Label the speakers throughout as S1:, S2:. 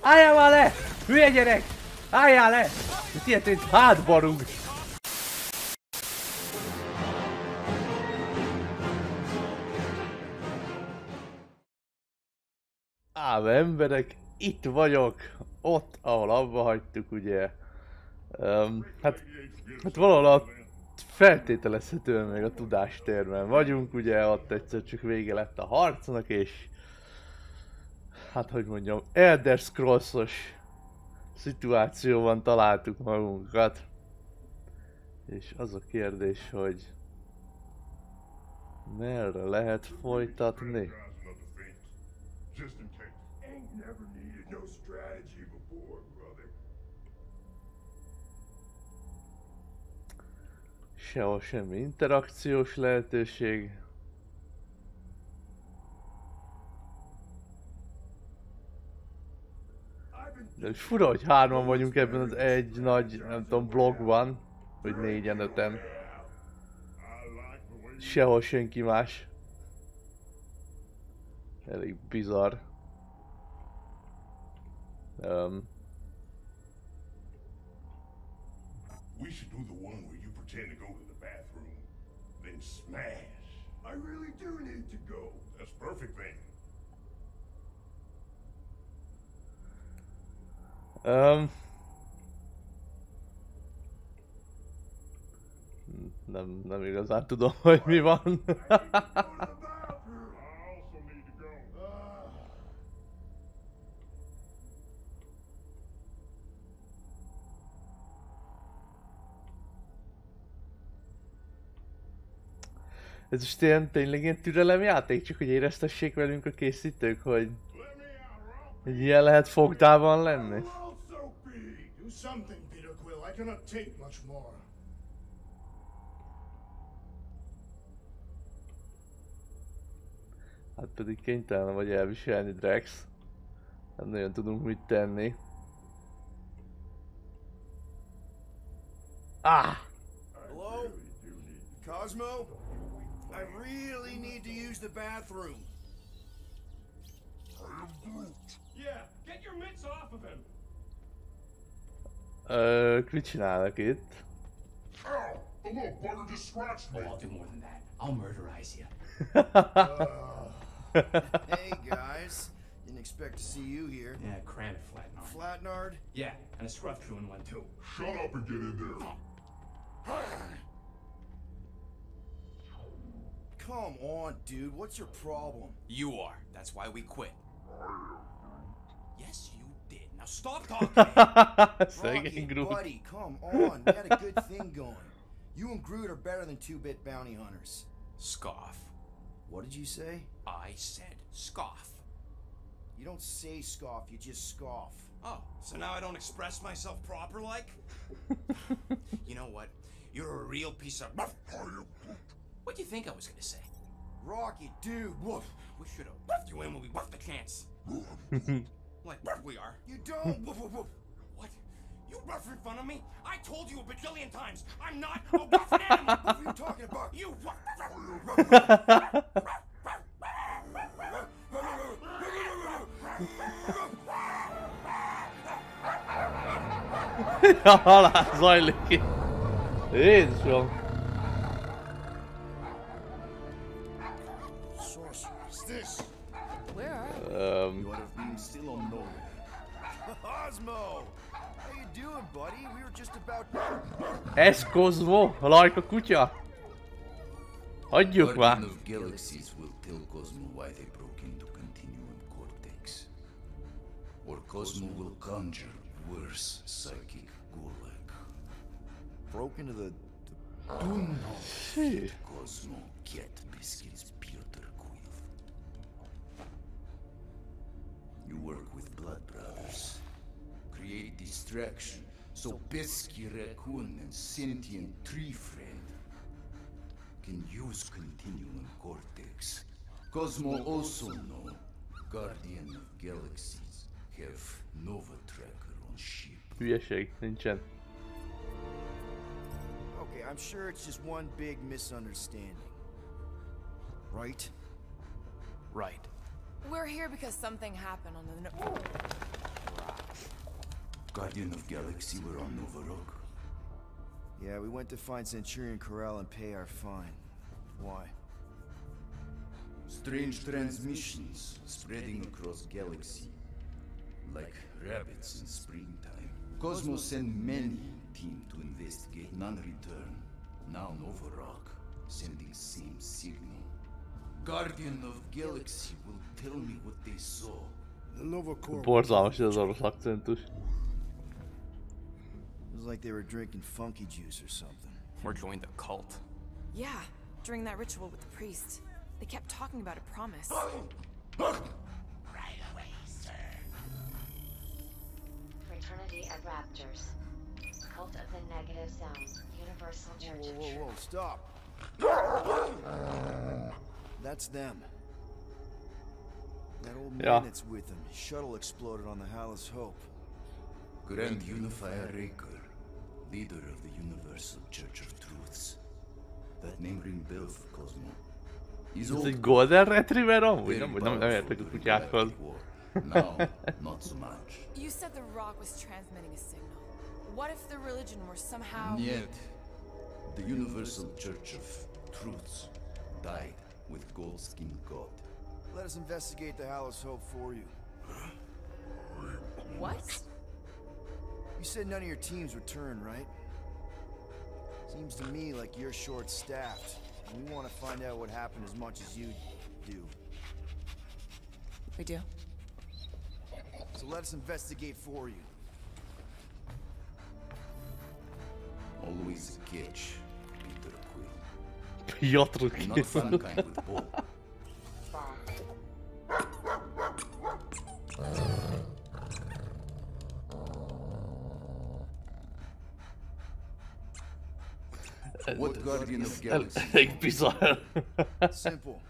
S1: Álljál már le! Hülye gyerek! Álljál le! Ez ilyen tűnt hátba rúg. Ám emberek, itt vagyok, ott, ahol abba hagytuk, ugye. Um, hát, hát valahol a feltételezhetően még a tudástérben vagyunk, ugye, ott egyszer csak vége lett a harcnak, és hát hogy mondjam, Elder Scrolls-os szituációban találtuk magunkat. És az a kérdés, hogy merre lehet folytatni? Sehol semmi interakciós lehetőség. De fura, hogy hárman vagyunk ebben az egy nagy, nem tudom, blogban. Vagy négyen, öten. Sehol senki más. Elég bizarr. Um,
S2: We should do the one where you pretend to go to the bathroom, then smash. I really do need to go. That's perfect then.
S1: Um, nem, nem igazán tudom, hogy mi van. Ez most ilyen, tényleg ilyen türelemjáték, csak hogy éreztessék velünk a készítők, hogy, hogy ilyen lehet fogdában lenni.
S2: Also be.
S3: Do something, Peter Quill. I cannot take much more.
S1: Hát pedig kénytelen vagy elviselni Drex. Nem nagyon tudunk mit tenni. Ah!
S4: Hello? Cosmo? I really need to use the bathroom.
S2: Yeah, get your mitts off of him.
S1: Ö, mit csinálnak itt?
S2: Ow! The little bugger just scratched me.
S5: Oh, I'll do more than that. I'll murderize you.
S4: Hey, guys. Didn't expect to see you here.
S5: Yeah, cram it, Flatnard.
S4: Flatnard?
S5: Yeah, and a scruff truant one too.
S2: Shut up and get in there.
S4: Come on, dude. What's your problem?
S6: You are. That's why we quit. Yes, you did. Now stop talking.
S1: Groot.
S4: buddy, come on. We had a good thing going. You and Groot are better than two-bit bounty hunters.
S6: scoff.
S4: What did you say?
S6: I said scoff.
S4: You don't say scoff, you just scoff.
S6: Oh, so now I don't express myself proper like? you know what? You're a real piece of. What do you think I was gonna say?
S4: Rocky, dude, woof.
S6: We should have wuffed you in when we wuffed the chance. like we are.
S4: You don't. woof, woof, woof.
S6: What? You rough in front of me? I told you a bajillion times. I'm not a wuffing animal.
S4: What are you talking about?
S6: You wuff.
S1: A halál zajlik itt. Jézusom.
S4: Sorceress, this.
S7: Where are we?
S1: Um, ez Kozmo, a lajka kutya. Hagyjuk már.
S8: Guardian of Galaxies will tell Cosmo why they broke into Continuum Cortex. Or Cosmo will conjure worse psychic gulag.
S4: Broke into the.
S8: Do not
S1: Hű.
S8: Cosmo get Biscuits Peter Quill. You work with Blood Brothers. Create distraction so Pesky Raccoon and Sentient Tree Friend can use Continuum Cortex. Cosmo also know Guardian of Galaxies have Nova Tracker on ship.
S1: Hülyeség, nincsen.
S4: Okay, I'm sure it's just one big misunderstanding. Right?
S6: Right.
S7: We're here because something happened on the. No-
S8: Guardian of Galaxy were on Nova Rock.
S4: Yeah, we went to find Centurion Ko-Rel and pay our fine. Why?
S8: Strange transmissions spreading across galaxy. Like rabbits in springtime. Cosmos sent many team to investigate, none return. Now Nova Rock, sending same signal. Guardian of Galaxy will tell me what they saw.
S3: The Nova Corps.
S1: Borzalmas ez az orosz akcentus.
S4: It was like they were drinking funky juice or something.
S6: Or joined a cult.
S7: Yeah, during that ritual with the priest. They kept talking about a promise.
S9: Fraternity of Raptors. Cult of the Negative Zone. Universal Church
S4: Whoa, whoa, whoa, stop. That's them. That old
S1: Yeah.
S4: man that's with them. Shuttle exploded on the Hallis Hope.
S8: Grand Unifier Raker, leader of the Universal Church of Truths. That name ring bell for Cosmo. He's
S1: Ez
S8: old
S1: egy Golden Retriever amúgy?
S8: very
S1: Nem, vagy nem, nem értek a
S8: during
S1: kutyákhoz.
S8: Galactic not so much.
S7: You said the rock was transmitting a signal. What if the religion were somehow.
S8: Yet, the Universal Church of Truths died with Goldskin God.
S4: Let us investigate the Hallis Hope for you.
S7: What?
S4: You said none of your teams return, right? Seems to me like you're short-staffed. And we want to find out what happened as much as you do.
S7: We do.
S4: So let us investigate for you.
S8: Always a catch, Peter Quill.
S1: Piotr
S8: Not fun
S1: Kill.
S8: kind with Bob. Guardian of
S1: El-
S8: Galaxy?
S4: Simple.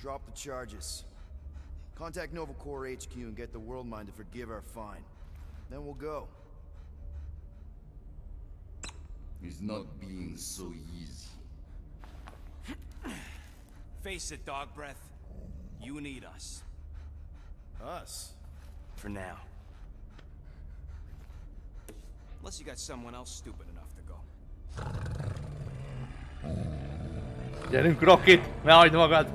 S4: Drop the charges. Contact Nova Corps HQ and get the World Mind to forgive our fine. Then we'll go.
S8: Is not being so easy.
S6: Face it, dog breath. You need us.
S4: Us?
S6: For now. Unless you got someone else stupid enough to go.
S1: Gyerünk, Rocket! Ne hagyd magad!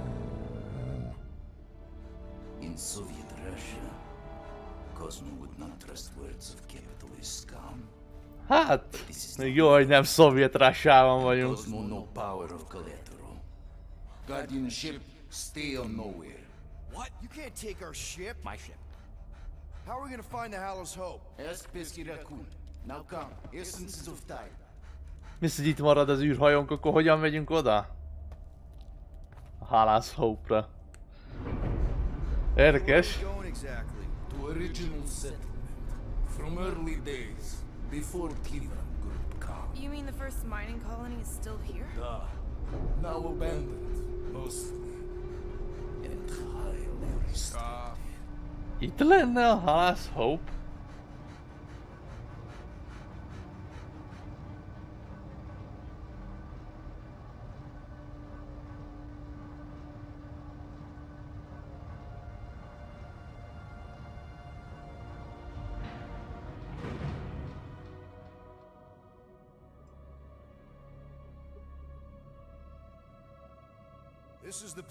S8: In Soviet Russia, Cosmo would not trust words of capitalist scum.
S1: Hát, még jó, hogy nem szovjet rássában vagyunk.
S8: Cosmo no power of collateral. Guardianship, stay on Knowhere.
S6: What?
S4: You can't take our ship.
S6: My ship.
S4: How are we gonna find the Hallows Hope?
S8: Ask Pesky Raccoon. Now come, essences of time.
S1: Mi hogy itt marad az űrhajónk, akkor hogyan megyünk oda? A Halász Hope-ra. Érdekes.
S8: From early days, before Kivan Group come.
S7: You mean the first mining colony is still here?
S8: Duh. Now abandoned, mostly. Entirely.
S1: Itt lenne a Halász Hope?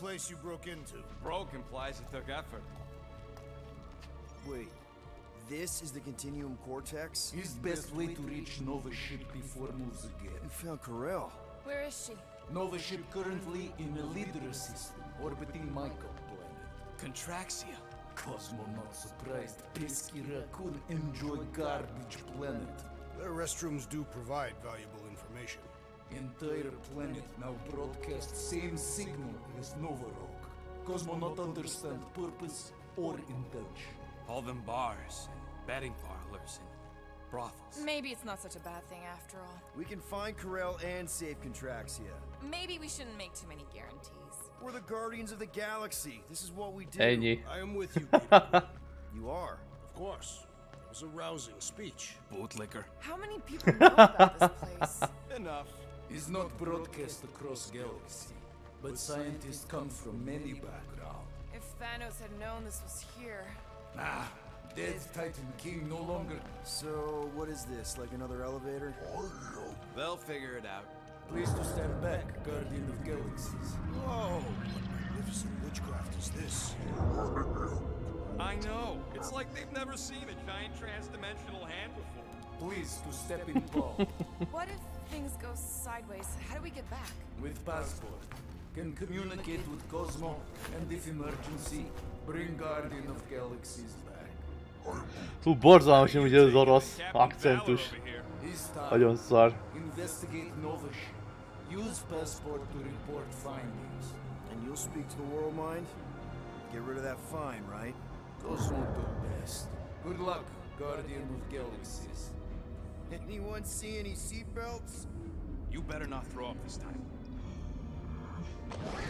S3: Place you broke into.
S6: Broke implies it took effort.
S4: Wait, this is the Continuum Cortex?
S8: His best way to reach Nova ship before it moves again.
S4: You found Ko-Rel.
S7: Where is she?
S8: Nova ship currently in a leader system, orbiting Michael planet.
S6: Contraxia.
S8: Cosmo not surprised. Pesky Raccoon enjoy garbage planet.
S3: Their restrooms do provide valuable information.
S8: Entire planet now broadcast same signal as Nova Rock. Cosmo not understand purpose or intention.
S6: All them bars and betting parlors and brothels.
S7: Maybe it's not such a bad thing after all.
S4: We can find Ko-Rel and save Contraxia.
S7: Maybe we shouldn't make too many guarantees.
S4: We're the Guardians of the Galaxy. This is what we do.
S1: Ennyi.
S3: I am with you,
S4: You are.
S3: of course. It was a rousing speech.
S6: Bootlicker.
S7: How many people know about this place?
S6: Enough.
S8: Is not broadcast across galaxy, but scientists come from many backgrounds.
S7: If Thanos had known this was here.
S8: Ah, Dead Titan King no longer.
S4: So, what is this? Like another elevator?
S3: They'll figure it out.
S8: Please to stand back, Guardian of Galaxies.
S10: Whoa! What magnificent witchcraft is this?
S3: I know. It's like they've never seen a giant trans-dimensional hand before.
S8: Please to step in Paul.
S7: What if things go sideways? How do we get back?
S8: with passport. Can communicate with Cosmo, and if emergency, bring Guardian of Galaxies back.
S1: Hú, borzalmas ugye az orosz akcentus. Nagyon szar.
S8: investigate Novish. Use passport to report findings.
S4: And you'll speak to the world mind? Get rid of that fine, right?
S8: Cosmo do best. Good luck, Guardian of Galaxies.
S4: Anyone see any seatbelts?
S3: You better not throw up this time.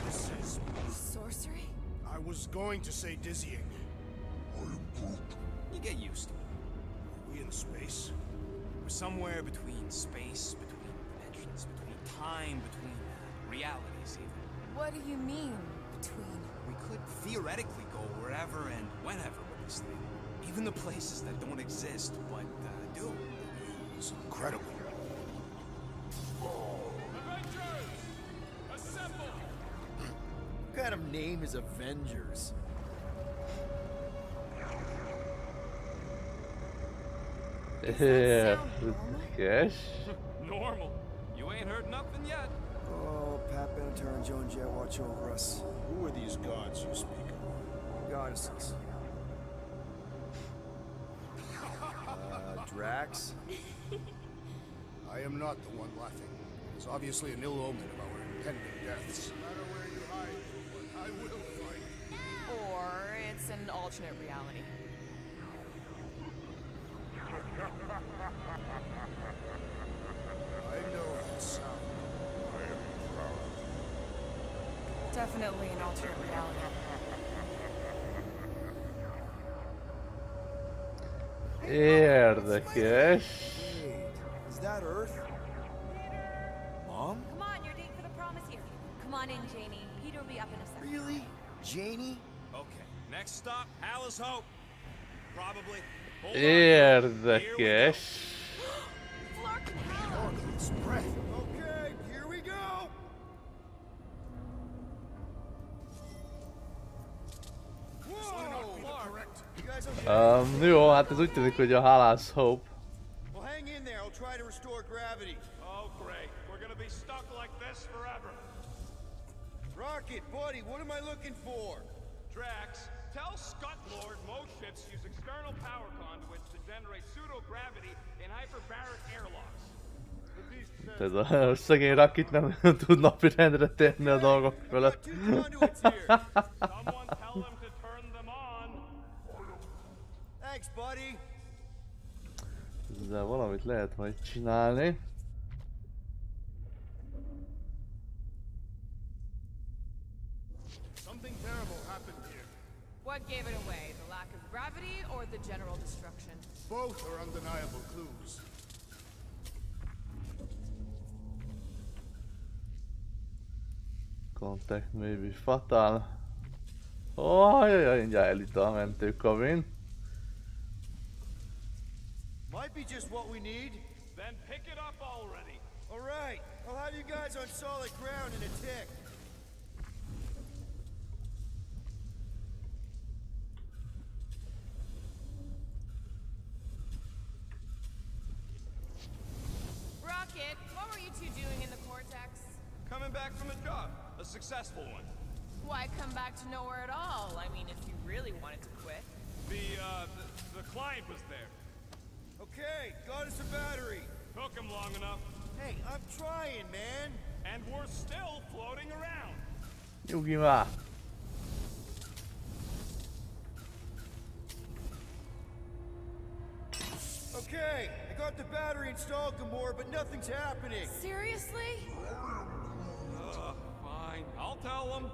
S10: This is.
S7: Sorcery?
S10: I was going to say dizzying.
S3: You get used to it.
S10: Are we in space?
S3: We're somewhere between space, between dimensions, between time, between uh, realities even.
S7: What do you mean, between?
S3: We could theoretically go wherever and whenever with this thing. Even the places that don't exist, but uh, do.
S10: It's incredible.
S4: What kind of name is Avengers?
S1: Érdekes.
S3: Normal. You ain't heard nothing yet.
S4: Oh, Pat Benatar and Joan Jett watch over us.
S10: Who are these gods you speak of?
S4: Goddesses. Uh, Drax?
S10: I am not the one laughing. It is obviously an ill omen of our impending deaths. No matter where you hide, I will find. you.
S7: Or it's an alternate reality.
S10: I know that sound. I am proud.
S7: Definitely an alternate reality.
S1: Érdekes.
S4: Wait, is that Earth? Mom?
S11: Come on, your date for the prom is here. Come on in, Janie. Peter will be up in a second.
S4: Really? Janie?
S3: Okay, next stop, Alice Hope. Probably. Hold on.
S1: Érdekes.
S7: Flark and Hal!
S10: It's breath.
S4: Okay, here we go!
S10: This might not be the correct.
S4: You guys okay?
S1: Um, jó, hát ez úgy tűnik, hogy a Halász Hope.
S4: Gravity.
S3: Oh, great. We're gonna be stuck like this forever.
S4: Rocket, buddy, what am I looking for?
S3: Drax, tell Scott Lord most ships use external power conduits to generate pseudo-gravity in hyperbaric airlocks.
S1: Ez a szegény Rakit nem tud napirendre térni a dolgok fölött. Ezzel valamit lehet majd csinálni.
S7: What gave it away? The lack of gravity or the general destruction?
S10: Both are undeniable clues.
S1: Contact maybe fatal. Oh, jaj, jaj, mindjárt elüt a mentőkabin.
S4: Might be just what we need.
S3: Then pick it up already.
S4: All right, I'll have you guys on solid ground in a tick.
S7: Rocket, what were you two doing in the Cortex?
S3: Coming back from a job. A successful one.
S7: Why come back to Knowhere at all? I mean, if you really wanted to quit.
S3: The, uh, the, the client was there.
S4: Okay, got us a battery.
S3: Took him long enough.
S4: Hey, I'm trying, man.
S3: And we're still floating around.
S1: Nyugi már!
S4: Okay, I got the battery installed, Gamora, but nothing's happening.
S7: Seriously?
S3: Ugh, fine. I'll tell them.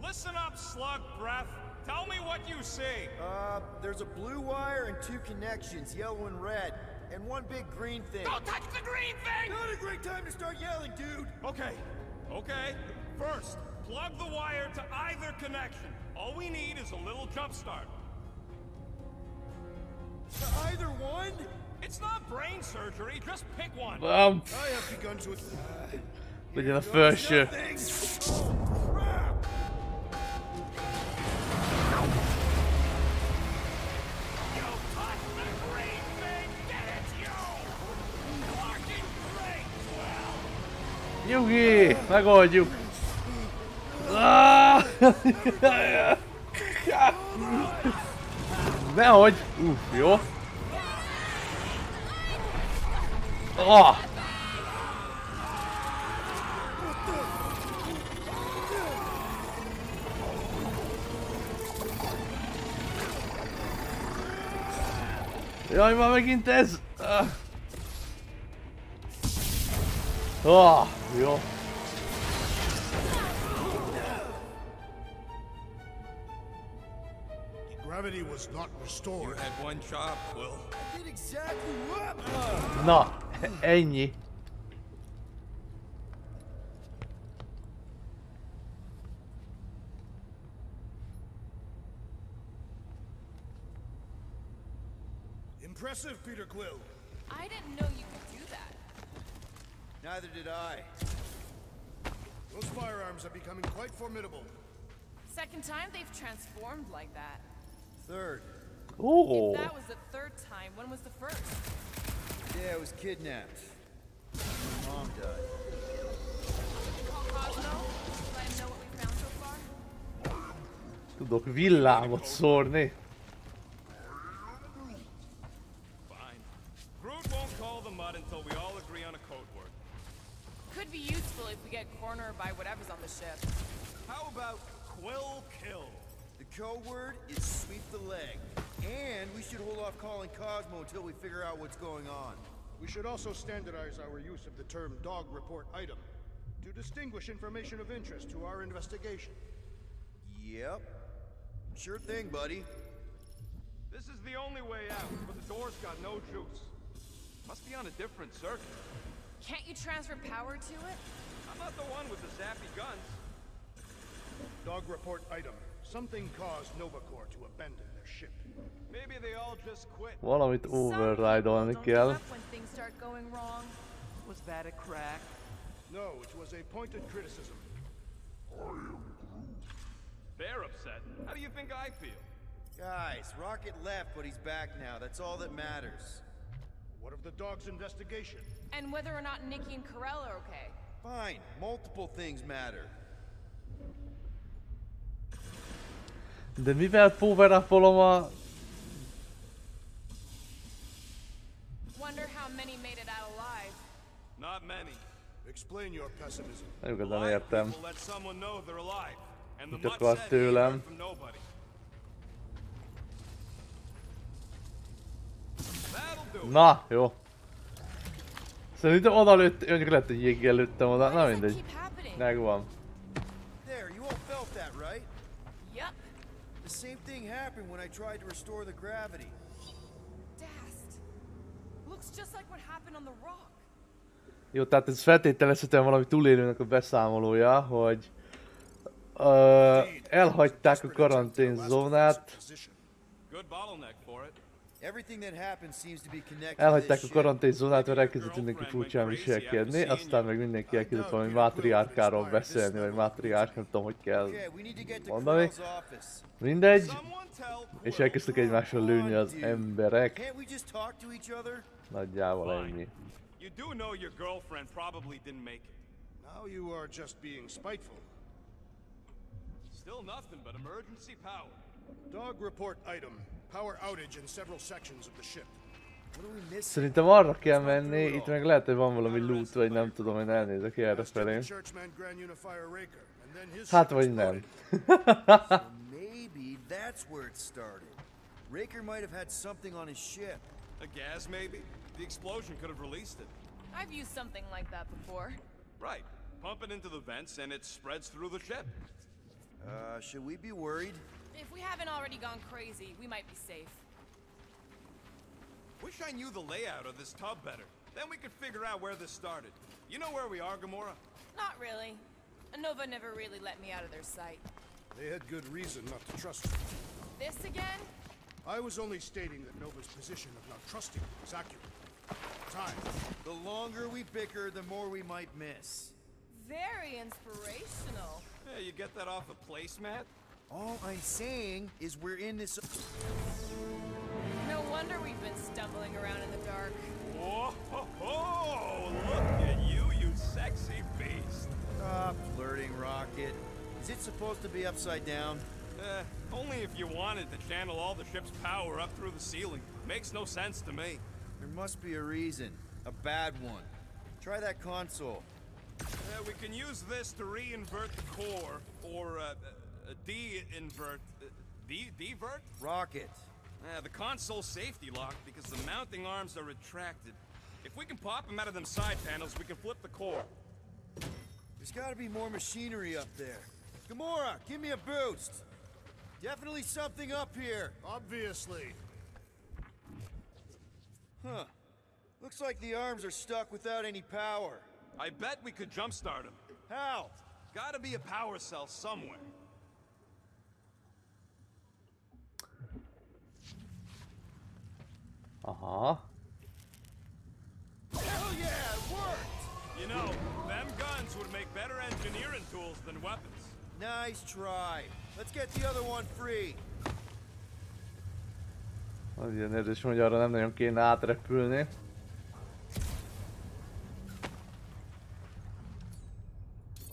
S3: Listen up, slug breath. Tell me what you see.
S4: Uh, there's a blue wire and two connections, yellow and red, and one big green thing.
S3: Don't touch the green thing!
S4: Not a great time to start yelling, dude.
S3: Okay, okay. First, plug the wire to either connection. All we need is a little jump start.
S10: To Either one?
S3: It's not brain surgery. Just pick one.
S1: Bam!
S10: I have begun to.
S1: Legyen a felső.
S10: Oh, crap!
S1: Nyugi! Megoldjuk! Ah! Nehogy! Uff, jó. Ah! Jaj, már megint ez! Ah, ah jó.
S10: Gravity was not
S3: You had one job, Quill.
S4: Did exactly what?
S1: Na, ennyi.
S10: Impressive, Peter Quill.
S7: I didn't know you could do that.
S4: Neither did I.
S10: Those firearms are becoming quite formidable.
S7: Second time they've transformed like that.
S4: Third.
S1: Ó,
S7: If that was the third time, when was the first?
S4: Yeah, I was kidnapped. My mom died.
S7: Call Cosmo? Let him know what we found so far?
S1: tudok villámot szórni.
S7: By whatever's on the ship.
S3: How about Quill Kill?
S4: The code word is sweep the leg. And we should hold off calling Cosmo until we figure out what's going on.
S10: We should also standardize our use of the term dog report item to distinguish information of interest to our investigation.
S4: Yep. Sure thing, buddy.
S3: This is the only way out, but the door's got no juice. Must be on a different circuit.
S7: Can't you transfer power to it?
S3: I'm not the one with the zappy guns.
S10: Dog report item. Something caused Nova Corps to abandon their ship.
S3: Maybe they all just quit.
S1: Valamit
S7: Some people
S1: override-olni
S7: don't
S1: kell.
S7: give up when things start going wrong.
S6: Was that a crack?
S10: No, it was a pointed criticism.
S3: They're upset. How do you think I feel?
S4: Guys, Rocket left, but he's back now. That's all that matters.
S10: What of the dog's investigation?
S7: And whether or not Nikki and Ko-Rel are okay.
S4: Fine. Multiple things matter.
S1: De mivel power a...
S7: Wonder how many made it out alive.
S3: Not many.
S10: Explain your pessimism.
S1: Nem igazán
S3: Alive
S1: értem.
S3: people let someone know they're alive. And the
S1: Mit
S3: mutt said he heard
S1: tőlem?
S3: from nobody. That'll do.
S1: Na, jó. Szerintem oda lőtt, mondjuk lehet, hogy jéggel lőttem oda, na mindegy. Megvan.
S4: The same thing happened when I tried to restore the gravity.
S7: Dast. Looks just like what happened on the rock.
S1: Jó, tehát ez feltételezhetően valami túlélőnek a beszámolója, hogy ö, elhagyták a karanténzónát,
S3: Good bottleneck
S1: elhagyták a karanténzónát, mert elkezdett mindenki furcsán viselkedni, aztán meg mindenki elkezdett valami mátriárkáról beszélni, vagy mátriárk, nem tudom, hogy kell mondani. Mindegy,
S3: Someone tell
S1: és elkezdtek egymással lőni az emberek, nagyjából ennyi.
S3: You do know your girlfriend probably didn't make it.
S10: Now you are just being spiteful.
S3: Still nothing but emergency power.
S10: Dog report item. Power outage in several sections of the ship.
S4: What are we missing?
S1: Szerintem arra kell menni, itt meg lehet, hogy van valami loot, vagy nem tudom, hogy elnézek erre
S10: Last of
S1: felé.
S10: the Churchman Grand Unifier Raker, and then his
S1: Hát
S10: ship
S1: vagy nem.
S10: exploded.
S4: Maybe that's where it started. Raker might have had something on his ship.
S3: A gas, maybe? The explosion could have released it.
S7: I've used something like that before.
S3: Right. Pump it into the vents and it spreads through the ship.
S4: Uh, should we be worried?
S7: If we haven't already gone crazy, we might be safe.
S3: Wish I knew the layout of this tub better. Then we could figure out where this started. You know where we are, Gamora?
S7: Not really. Nova never really let me out of their sight.
S10: They had good reason not to trust you.
S7: This again?
S10: I was only stating that Nova's position of not trusting you is accurate. Time.
S4: The longer we bicker, the more we might miss.
S7: Very inspirational.
S3: Yeah, you get that off a placemat?
S4: All I'm saying is we're in this.
S7: No wonder we've been stumbling around in the dark.
S3: Whoa, ho, ho, look at you, you sexy beast.
S4: Stop flirting, Rocket. Is it supposed to be upside down?
S3: Uh, only if you wanted to channel all the ship's power up through the ceiling. Makes no sense to me.
S4: There must be a reason. A bad one. Try that console.
S3: Uh, we can use this to re-invert the core, or uh, uh, de-invert... Uh, de- divert?
S4: Rocket.
S3: Uh, the console safety lock because the mounting arms are retracted. If we can pop them out of them side panels, we can flip the core.
S4: There's gotta be more machinery up there. Gamora, give me a boost. Definitely something up here.
S10: Obviously.
S4: Huh. Looks like the arms are stuck without any power.
S3: I bet we could jumpstart them.
S4: How?
S3: Gotta be a power cell somewhere.
S1: Aha.
S4: Hell yeah, it worked!
S3: You know, them guns would make better engineering tools than weapons.
S4: Nice try. Let's get the other one free.
S1: Az ilyen erős, hogy arra nem nagyon kéne átrepülni.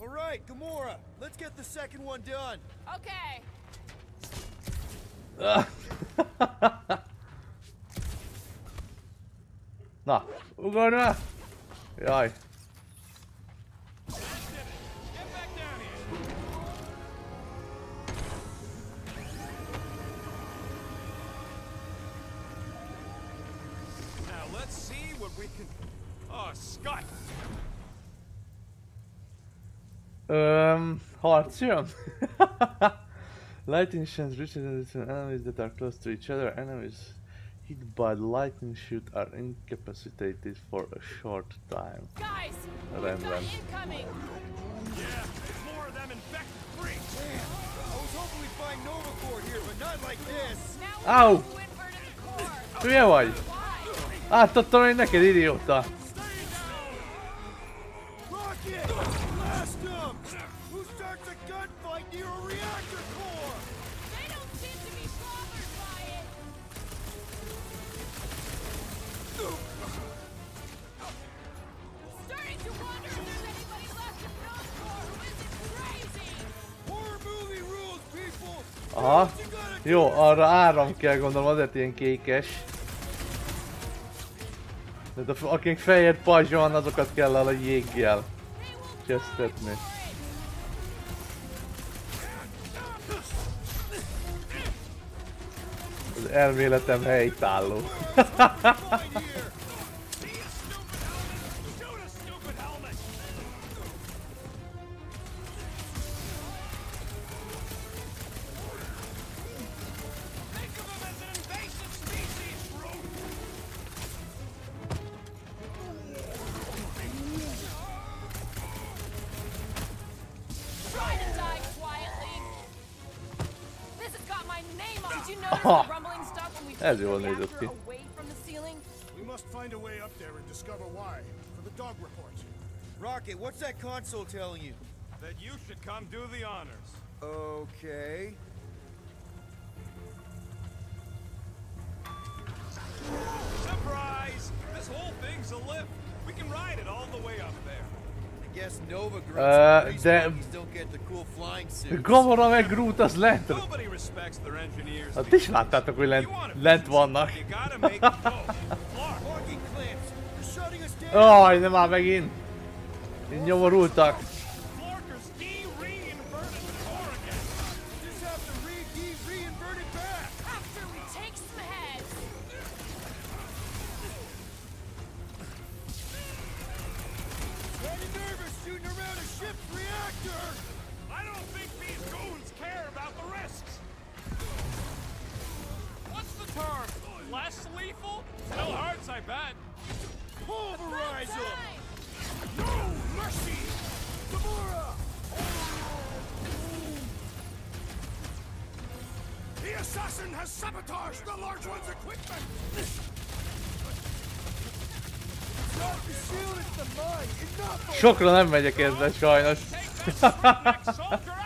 S4: All right, Gamora, let's get the second one done.
S7: Okay.
S3: can. Oh, Scott!
S1: Um, harc jön? lightning shines reaches into enemies that are close to each other. Enemies hit by the lightning shoot are incapacitated for a short time.
S7: Guys, we've got incoming.
S3: Yeah, there's more of them infected freaks.
S4: I was hoping we'd find Nova Corps here, but not like this.
S7: Now we
S1: Ow!
S7: know who inverted the core.
S1: Hülye vagy?
S7: Why?
S1: Ah, Átadtam én neked, idióta!
S4: Rocket!
S1: Aha. Jó, arra áram kell gondolom, azért ilyen kékes. De akik fehér pajzs van, azokat kell a jéggel csesztetni. Az elméletem helytálló.
S7: reactor
S1: ki.
S7: away from the ceiling?
S10: We must find a way up there and discover why. For the dog report.
S4: Rocket, what's that console telling you?
S3: That you should come do the honors.
S4: Okay.
S3: Surprise! This whole thing's a lift. We can ride it all the way up there.
S4: I guess Nova
S1: Uh,
S4: grunts and
S1: de-
S4: space monkeys don't get the cool flying suits.
S1: Gamora meg Groot az lent.
S3: Nobody respects their engineers.
S1: Hát is láttátok, hogy lent, lent vannak.
S3: You gotta make it go. Clark, like that.
S4: Pulverize
S7: him!
S3: No mercy!
S4: Gamora!
S3: The assassin has sabotaged the large one's equipment!
S1: Sokra nem megyek ezzel sajnos.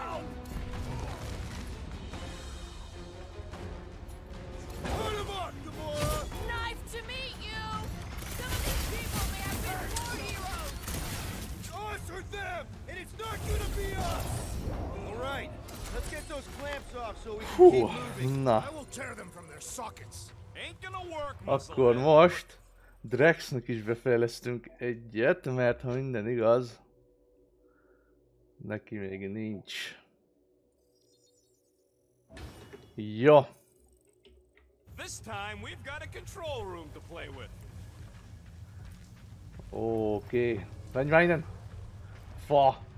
S3: gonna work,
S1: Akkor most Drexnek is befejlesztünk egyet, mert ha minden igaz, neki még nincs. Jó,
S3: This time we've got a control room to play with.
S1: oké. Menj már innen! Fa!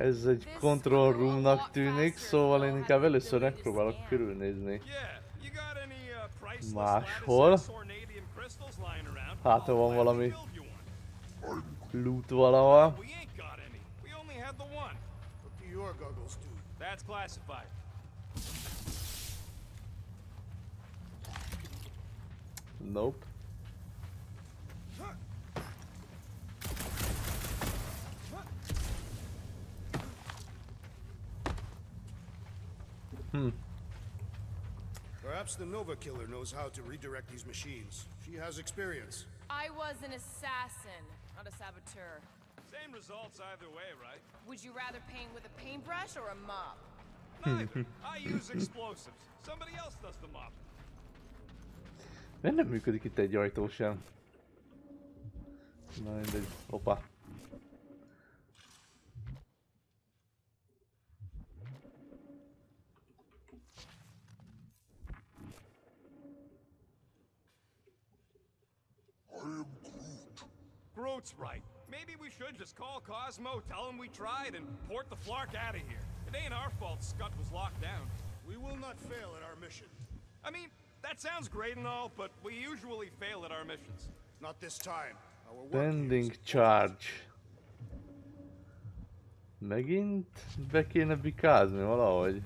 S1: Ez egy control roomnak tűnik, szóval én inkább először megpróbálok körülnézni. Máshol. Hát, ha van valami loot valahol. Nope.
S10: Perhaps the Nova Killer knows how to redirect these machines. She has experience.
S7: I was an assassin, not a saboteur.
S3: Same results either way, right?
S7: Would you rather paint with a paintbrush or a mop?
S3: Neither. I use explosives. Somebody else does the mop.
S1: Miért nem működik itt egy ajtó sem? Na mindegy. Opa.
S3: Groot's right. Maybe we should just call Cosmo, tell him we tried, and port the Flark out of here. It ain't our fault Scott was locked down.
S10: We will not fail at our mission.
S3: I mean, that sounds great and all, but we usually fail at our missions.
S10: Not this time. Our work
S1: Pending charge. Megint be kéne bikázni valahogy.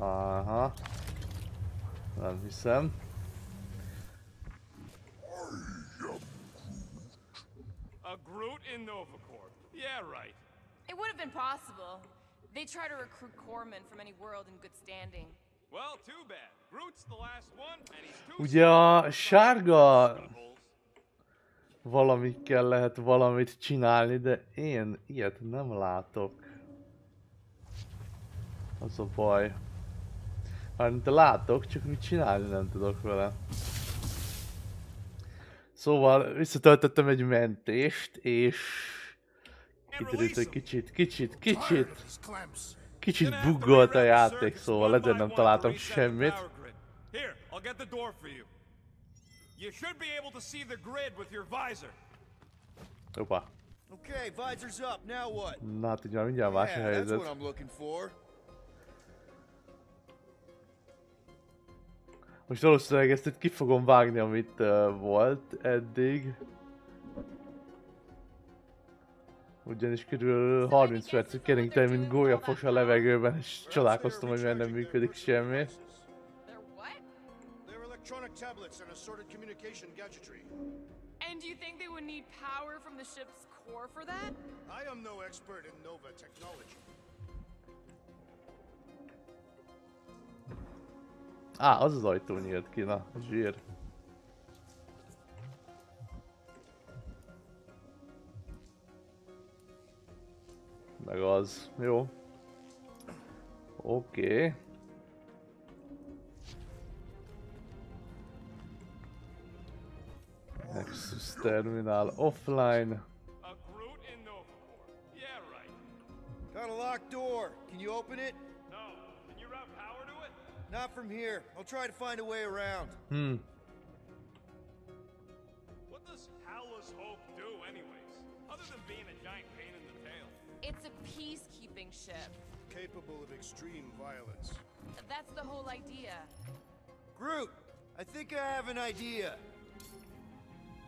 S1: Aha. Nem hiszem.
S3: A Groot in Nova Corps. Yeah, right.
S7: It would have been possible. They try to recruit corpsmen from any world in good standing.
S3: Well, too bad. Groot's the last one, and he's too
S1: Ugye a sárga valamikkel lehet valamit csinálni, de én ilyet nem látok. Az a baj. Amit látok, csak mit csinálni nem tudok vele. Szóval visszatöltöttem egy mentést, és kiderült, hogy kicsit, kicsit, kicsit, kicsit buggolt a játék, szóval ezért nem találtam semmit. Opa. Na hát ugye mindjárt más a helyzet. Most valószínűleg ezt itt ki fogom vágni, amit uh, volt eddig. Ugyanis körülbelül 30 percig keringtem, mint gólyafos a levegőben, és csodálkoztam, hogy miért nem működik semmi.
S10: Electronic tablets and assorted communication gadgetry.
S7: And do you think they would need power from the ship's core for that?
S10: I am no expert in Nova technology.
S1: Á, az az ajtó nyílt ki, na, zsír. Meg az, jó. Oké. Okay. Nexus Terminal offline.
S4: Got a locked door. Can you open it? Not from here. I'll try to find a way around.
S1: Hmm.
S3: What does Howless Hope do, anyways? Other than being a giant pain in the tail.
S7: It's a peacekeeping ship.
S10: Capable of extreme violence.
S7: That's the whole idea.
S4: Groot, I think I have an idea.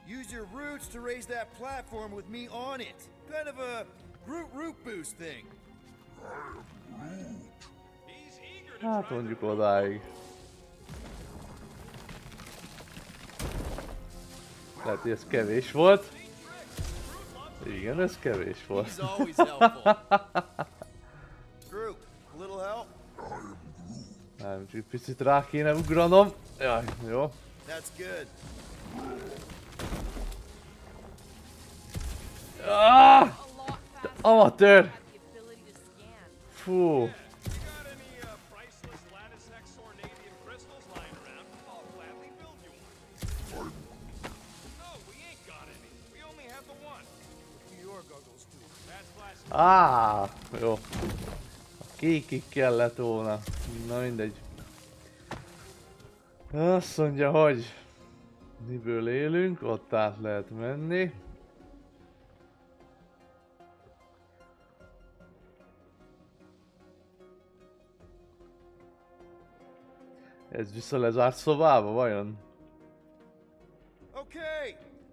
S4: Use your roots to raise that platform with me on it. Kind of a Groot root boost thing.
S3: He's eager to
S1: Hát
S3: try
S1: mondjuk odáig. Lehet, hogy ez kevés volt. Igen, ez kevés volt.
S4: He's always helpful. Groot, a little help?
S1: Nem, csak picit rá kéne ugranom. Jaj, jó.
S4: That's good.
S1: Ah!
S7: A lot faster.
S1: Amatőr!
S7: Had the ability to scan.
S1: Fú. Á, jó. A kékig kellett volna. Na mindegy. Azt mondja, hogy miből élünk, ott át lehet menni. Ez vissza lezárt szobába, vajon?
S4: Okay,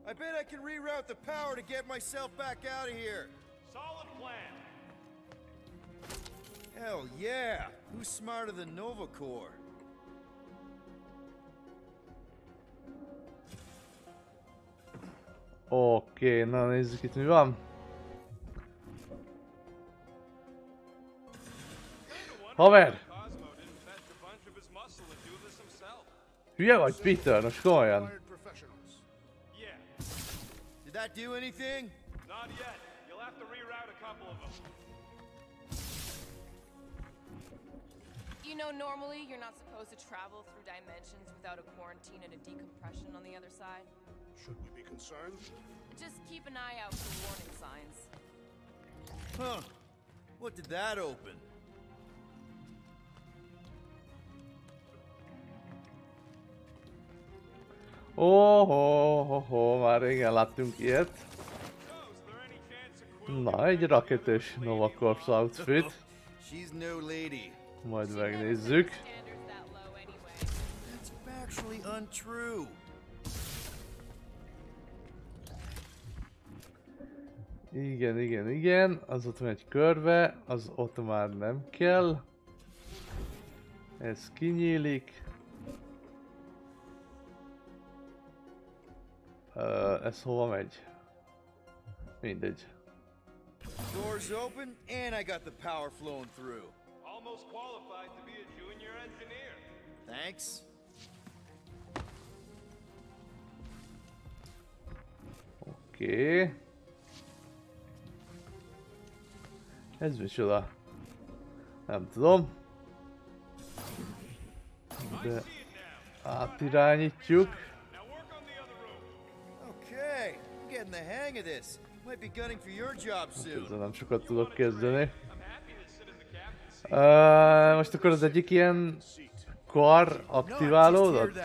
S4: I bet I can reroute the power to get myself back out of here.
S3: Solid plan.
S4: Hell yeah! Who's smarter than Nova Corps?
S1: Oké, na nézzük itt mi van. Haver!
S3: Cosmo didn't fetch a bunch of his muscle and do this himself.
S1: Hülye Peter? Most komolyan.
S10: Professionals.
S3: Yeah,
S4: Did that do anything?
S3: not yet. You'll have to reroute a couple of them.
S7: You know, normally you're not supposed to travel through dimensions without a quarantine and a decompression on the other side.
S10: Should we be concerned?
S7: Just keep an eye out for warning signs.
S4: Huh. What did that open?
S1: Óhó, már régen láttunk ilyet.
S3: So, is
S1: Na, egy raketes Nova Corps outfit.
S4: She's no lady.
S1: Majd
S7: She never
S1: megnézzük.
S7: set standards that low anyway.
S4: That's factually untrue.
S1: Igen, igen, igen. Az ott megy körbe, az ott már nem kell. Ez kinyílik. Ö, ez hova megy? Mindegy.
S4: Doors open, and I got the power flowing through.
S3: almost qualified to be a junior engineer?
S4: Thanks.
S1: Okay. Ez micsoda? Nem tudom. De átirányítjuk.
S3: Now work on the other room.
S4: Okay, I'm getting the hang of this. Might be gunning for your job soon.
S1: Ezzel nem sokat tudok kezdeni.
S3: I'm happy to sit in the captain's seat.
S1: Uh, most akkor az egyik ilyen kar aktiválódott?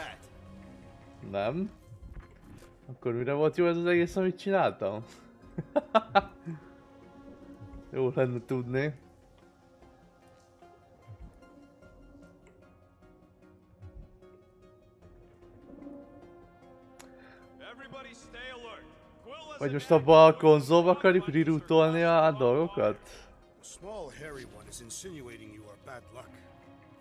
S1: Nem. Akkor mire volt jó ez az egész, amit csináltam? Jó lenne tudni. Vagy most abba a konzolba akarjuk reroutolni a dolgokat?
S10: The small, hairy one is insinuating you are bad luck.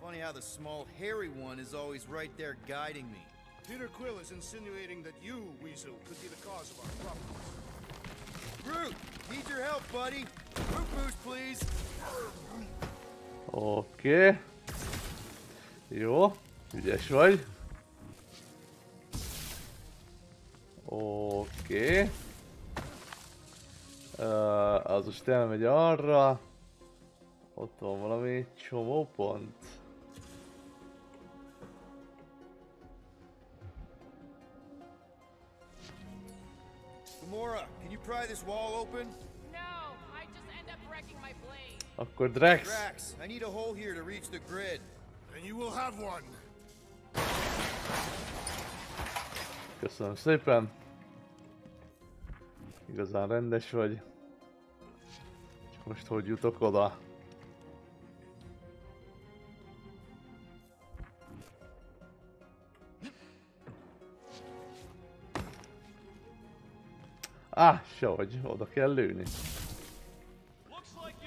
S4: Funny how the small, hairy one is always right there guiding me.
S10: Peter Quill is insinuating that you, Weasel, could be the cause of our problems.
S4: Groot, need your help, buddy. Root boost, please.
S1: Oké. Jó, ügyes vagy. Oké. Uh, az most elmegy arra. Ott van valami csomópont.
S4: Gamora, can you pry this wall open?
S7: No, I just end up wrecking my blade.
S1: Akkor Drex.
S4: Drax, I need a hole here to reach the grid.
S10: And you will have one.
S1: Köszönöm szépen. Igazán rendes vagy. Csak most hogy jutok oda? Á, sehogy, oda kell lőni.
S3: Looks like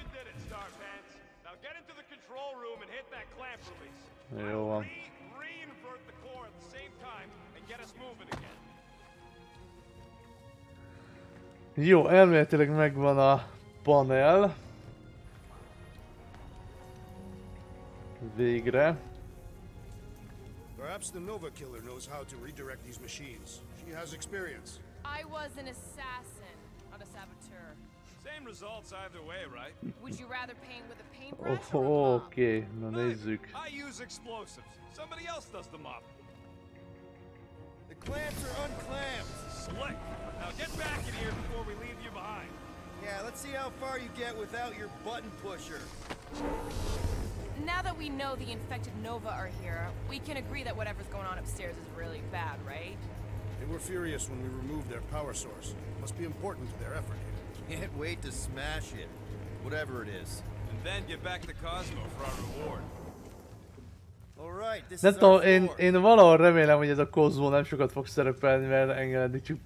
S1: Jó, elméletileg megvan a panel. Végre.
S10: Perhaps the Nova Killer knows how to redirect these machines. She has experience.
S7: I was an assassin, not a saboteur.
S3: Same results either way, right?
S7: Would you rather paint with a paintbrush
S1: Oh,
S7: or a mop?
S1: Oké, na nézzük.
S3: I use explosives. Somebody else does the mop.
S4: The clamps are unclamped.
S3: Slick. Now get back in here before we leave you behind.
S4: Yeah, let's see how far you get without your button pusher.
S7: Now that we know the infected Nova are here, we can agree that whatever's going on upstairs is really bad, right?
S10: They were furious when we removed their power source. Must be important to their effort here.
S4: Can't wait to smash it. Whatever it is.
S3: And then get back to Cosmo for our reward.
S1: Nem tudom, én, én valahol remélem, hogy ez a Kozmo nem sokat fog szerepelni, mert engem eddig csak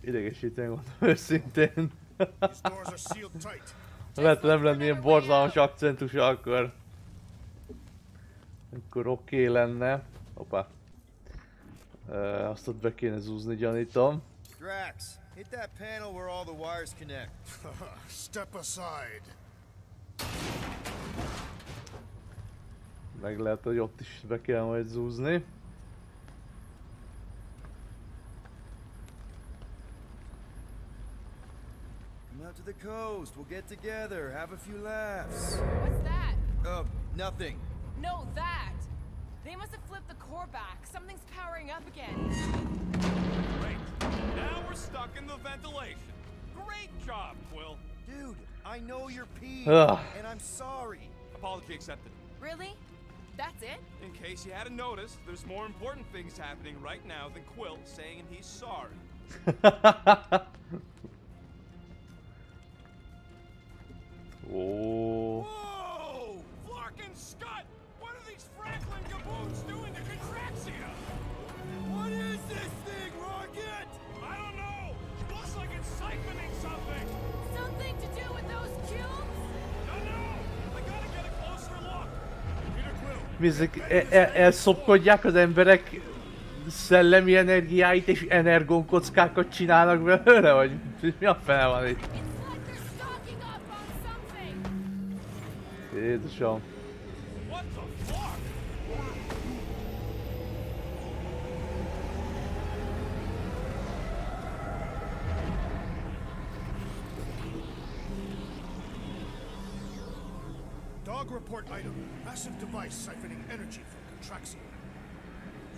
S1: idegesíteni gondolom őszintén. Lehet, hogy nem lenne ilyen borzalmas akcentusa, akkor... Akkor oké okay lenne. Hoppá. Uh, azt ott be kéne zúzni, gyanítom.
S4: Drax, hit that panel where all the wires connect.
S10: Step aside.
S1: Meg lehet, hogy ott is be kell majd zúzni.
S4: Come out to the coast. We'll get together, have a few laughs.
S7: What's that?
S4: Uh, nothing.
S7: No, that! They must have flipped the core back. Something's powering up again.
S3: Great. Now we're stuck in the ventilation. Great job, Quill.
S4: Dude, I know you're peeved, and I'm sorry.
S3: Apology accepted.
S7: Really? That's it?
S3: In case you hadn't noticed, there's more important things happening right now than Quill saying he's sorry.
S1: el, el, elszopkodják az emberek szellemi energiáit és energonkockákat csinálnak belőle, vagy mi a fele van itt? Jézusom.
S10: Dog report item. Massive device siphoning energy from Contraxia.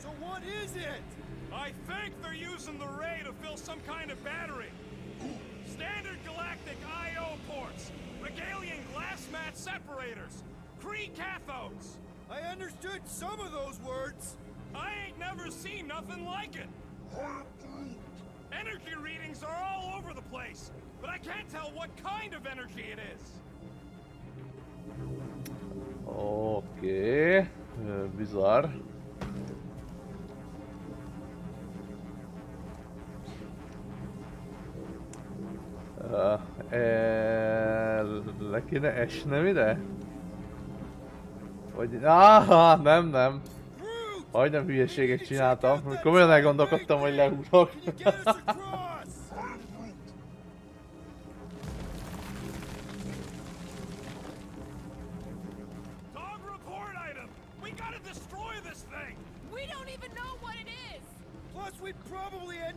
S4: So what is it?
S3: I think they're using the ray to fill some kind of battery. Standard galactic I.O. ports, Regalian glass mat separators, Kree cathodes.
S4: I understood some of those words.
S3: I ain't never seen nothing like it. Energy readings are all over the place, but I can't tell what kind of energy it is.
S1: Oké, okay. bizarr. Uh, el... Le kéne esnem ide? Vagy... Áhá, nem, nem. Majdnem hülyeséget csináltam. Komolyan elgondolkodtam, hogy lehullok.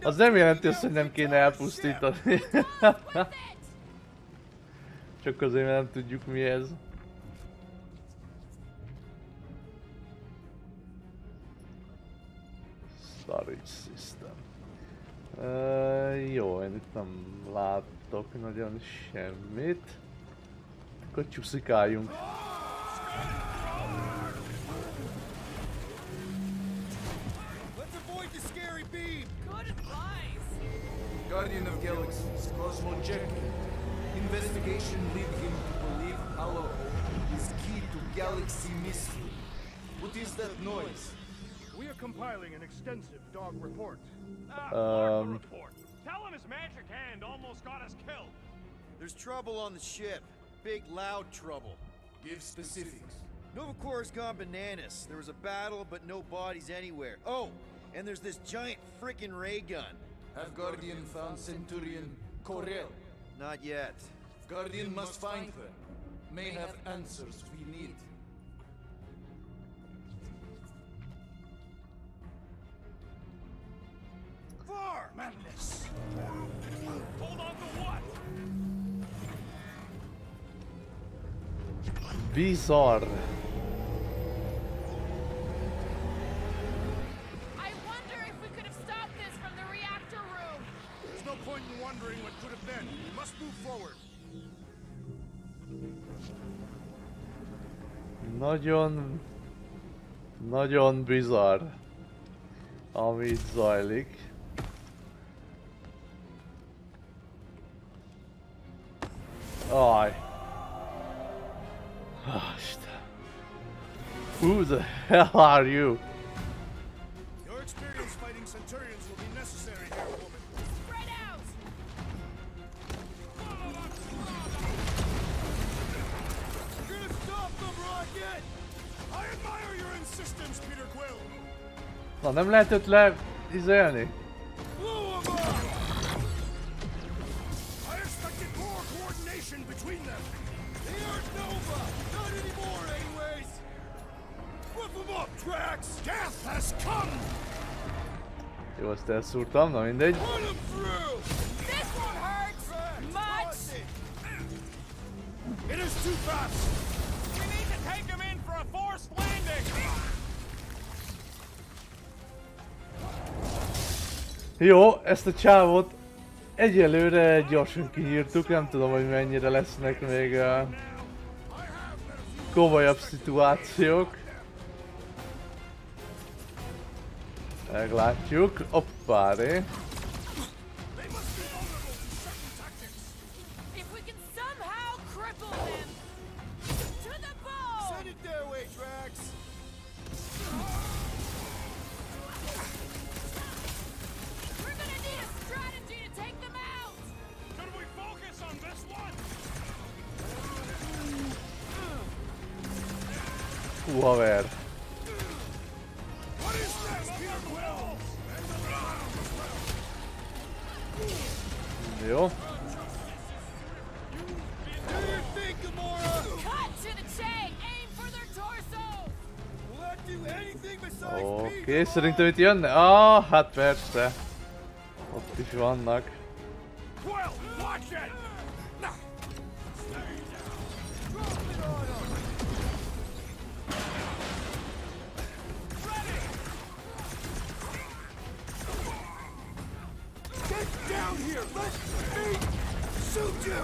S1: Az nem jelenti azt, hogy nem kéne elpusztítani. Csak azért, mert nem tudjuk mi ez. Storage system. Uh, jó, én itt nem látok nagyon semmit. Akkor csúszikáljunk.
S4: Beam.
S7: Good!
S8: Guardian of Galaxies, Cosmo Jekyll. Investigation lead him to believe Halo is key to galaxy mystery. What is that noise?
S10: We are compiling an extensive dog report.
S3: Ah,
S1: Um.
S3: report. Tell him his magic hand almost got us killed.
S4: There's trouble on the ship. Big, loud trouble.
S8: Give specifics.
S4: Nova Corps gone bananas. There was a battle, but no bodies anywhere. Oh, and there's this giant frickin' ray gun.
S8: Have Guardian found Centurion Ko-Rel?
S4: Not yet.
S8: Guardian must find her. May have answers we need.
S3: Far madness. Hold on to what?
S1: Bizarr. Nagyon... Nagyon bizarr. Ami itt zajlik. Aj. Ah. Who the hell are you?
S4: Them
S10: up,
S4: Drax!
S10: Death has come!
S1: Jó, azt elszúrtam, na mindegy.
S4: Run them through!
S7: This won't hurt! Much!
S4: Toss it!
S10: It is too fast!
S1: Jó, ezt a csávot egyelőre gyorsan kinyírtuk, nem tudom, hogy mennyire lesznek még uh, komolyabb szituációk. Meglátjuk. Oppáré.
S4: That do anything besides
S1: Oké,
S4: beat 'em
S1: szerintem itt jönne. Ah, hát persze. Ott is vannak.
S3: Quill, watch it!
S10: Let me shoot you!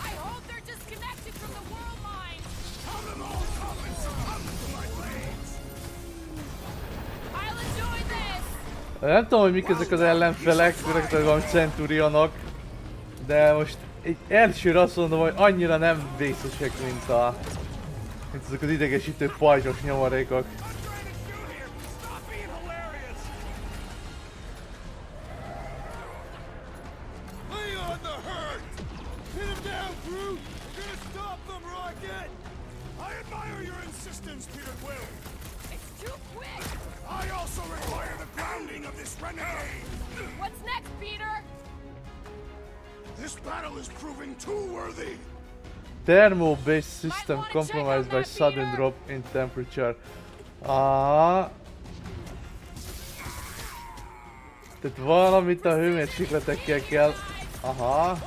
S7: I hope they're disconnected from the world line!
S10: Tell them all come and succumb to my blades!
S1: Nem tudom, hogy mik ezek az ellenfelek, főleg van Centurionok, de most egy elsőre azt mondom, hogy annyira nem vészesek, mint a... mint azok az idegesítő pajzsos nyomorékok. Thermo-based system compromised by sudden drop in temperature. Ah. Tehát valamit a hőmérsékletekkel kell... Aha.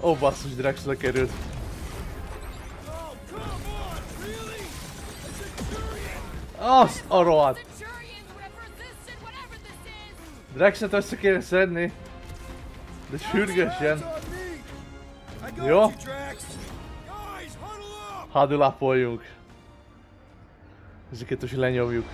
S1: Ó, basszus, Drexle került. Azt a rohadt! Drexet össze kéne szedni. De sürgősen. Jó? Hadulapoljunk. Ezeket most lenyomjuk.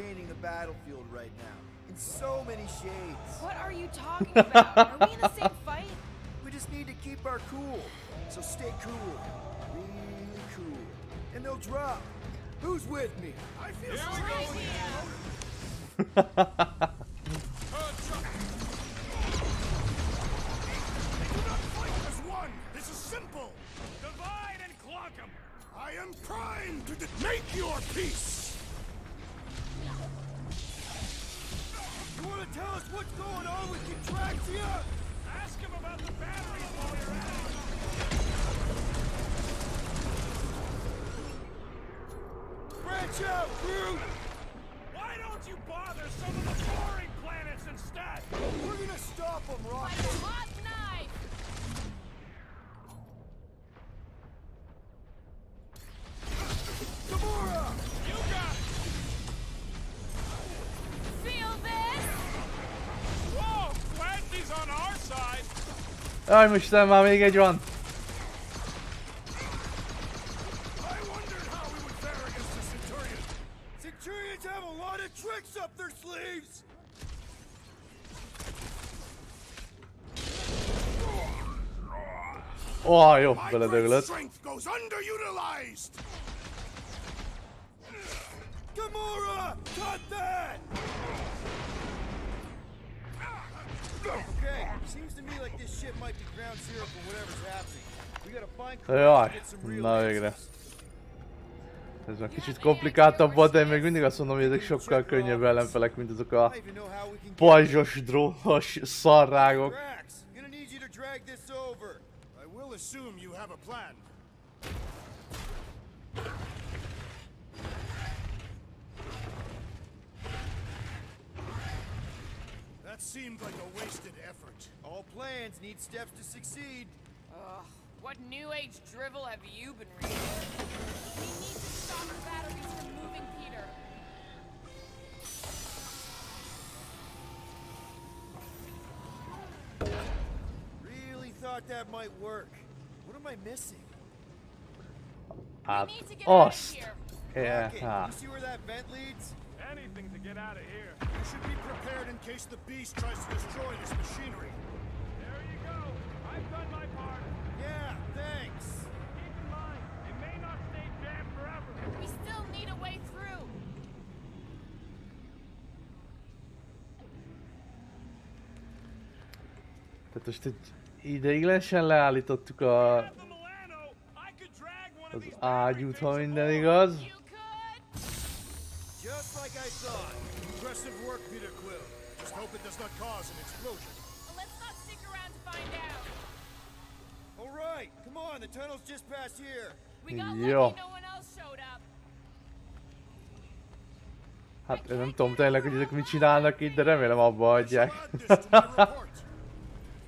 S4: Painting the battlefield right now. In so many shades.
S7: What are you talking about? Are we in the same fight?
S4: We just need to keep our cool. So stay cool. Really cool. And they'll drop. Who's with me?
S3: I feel strong.
S4: Here
S3: so
S4: we
S3: Fight as one.
S4: Tell us what's going on with Contraxia?
S3: Ask him about the batteries while you're at it.
S4: Branch out, Groot!
S3: Why don't you bother some of the boring planets instead?
S4: We're gonna stop them, Rocket!
S7: Hot knife!
S4: Gamora!
S1: Jó,
S3: My great
S1: beledöglött.
S3: strength goes underutilized.
S4: Gamora! Cut that! Okay, seems to me like this ship might be ground zero for whatever's happening. We gotta find Krakoa
S1: Jaj,
S4: and get some real
S1: na végre.
S4: answers.
S1: Ez már kicsit komplikáltabb volt, de én még mindig azt mondom, hogy ezek sokkal könnyebb ellenfelek, mint azok a pajzsos, drótos szarrágok.
S4: Drax, gonna need you to drag this over.
S10: I will assume you have a plan. That seemed like a wasted effort.
S4: All plans need steps to succeed.
S7: Ugh, what new age drivel have you been reading? We need to stop the batteries from moving Peter.
S4: Really thought that might work. What am I missing?
S1: Uh, hát,
S7: need to get out of here.
S1: Yeah,
S4: Rocket,
S1: hát.
S4: you ah. see where that vent leads?
S3: Anything to get out of here.
S10: You should be prepared in case the beast tries to destroy this machinery.
S3: There you go. I've done my part.
S4: Yeah, thanks.
S3: Keep in mind, it may not stay jammed forever.
S7: We still need a way through.
S1: Tehát most egy ideiglenesen leállítottuk a... az ágyút, ha minden igaz.
S10: Just like I thought. Impressive work, Peter Quill. Just hope it does not cause an explosion.
S7: Let's not stick around to find out.
S4: All right, come on, the tunnel's just past here.
S7: We got
S1: Jó.
S7: lucky no one else showed up.
S1: Hát én nem tudom tényleg, hogy ezek mit csinálnak itt, de remélem abba hagyják.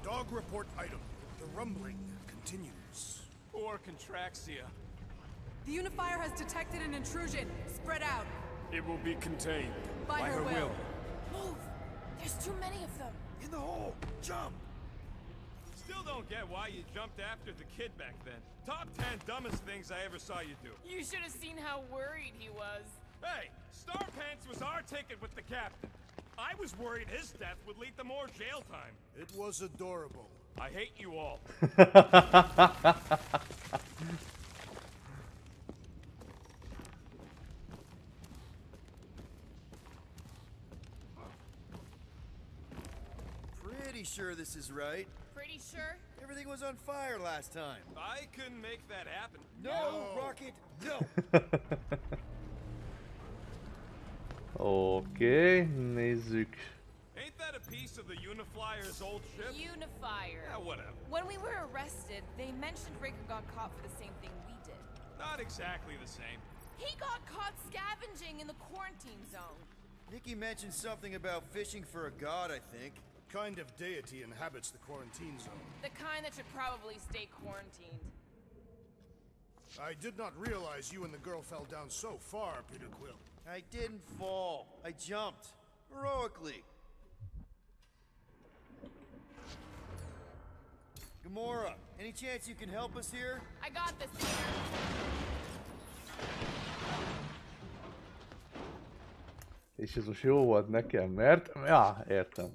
S10: Dog report item. The rumbling continues.
S3: Or Contraxia.
S12: The Unifier has detected an intrusion. Spread out.
S3: It will be contained.
S12: By her will.
S7: Move! There's too many of them.
S10: In the hole. Jump.
S3: Still don't get why you jumped after the kid back then. Top 10 dumbest things I ever saw you do.
S7: You should have seen how worried he was.
S3: Hey, Star Pants was our ticket with the captain. I was worried his death would lead to more jail time.
S10: It was adorable.
S3: I hate you all.
S4: Pretty sure this is right.
S7: Pretty sure?
S4: Everything was on fire last time.
S3: I couldn't make that happen.
S4: No, Rocket, no.
S1: okay, nézzük.
S3: Ain't that a piece of the Uniflyer's old ship?
S7: Unifier.
S3: Yeah, whatever.
S7: When we were arrested, they mentioned Raker got caught for the same thing we did.
S3: Not exactly the same.
S7: He got caught scavenging in the quarantine zone.
S4: Nikki mentioned something about fishing for a god, I think.
S10: Kind of deity inhabits the quarantine zone.
S7: The kind that should probably stay quarantined.
S10: I did not realize you and the girl fell down so far, Peter Quill.
S4: I didn't fall. I jumped. Heroically. Gamora, any chance you can help us here?
S7: I got this, Peter.
S1: És ez most jó volt nekem, mert... Ja, értem.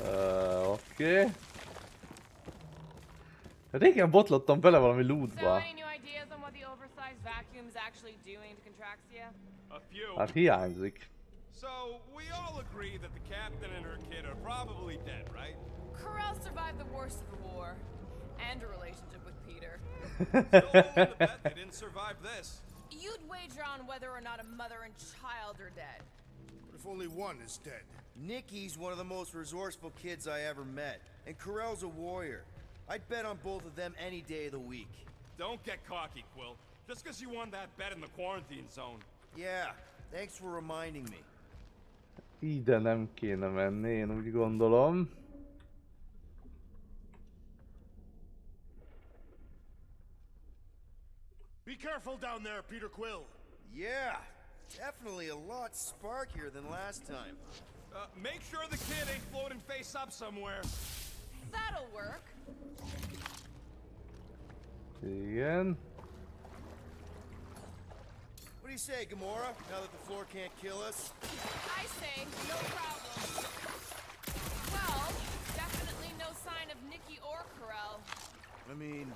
S1: Uh, Oké. Okay. Régen botlottam bele valami
S7: So,
S1: lootba. Hát hiányzik.
S3: So, we all agree that the captain and her kid are probably dead, right?
S7: Corel survived the worst of the war. And a relationship with Peter.
S3: Still bet they didn't survive this.
S7: You'd wager on whether or not a mother and child are dead.
S10: What if only one is dead?
S4: Nikki's one of the most resourceful kids I ever met, and Ko-Rel's a warrior. I'd bet on both of them any day of the week.
S3: Don't get cocky, Quill. Just because you won that bet in the quarantine zone.
S4: Yeah, thanks for reminding me.
S1: Ide nem kéne menni, én úgy gondolom.
S10: Be careful down there, Peter Quill.
S4: Yeah, definitely a lot sparkier than last time.
S3: Uh, make sure the kid ain't floating face up somewhere.
S7: That'll work.
S1: Igen.
S4: What do you say, Gamora? Now that the floor can't kill us?
S7: I say, no problem. Well, definitely no sign of Nikki or Ko-Rel.
S4: I mean,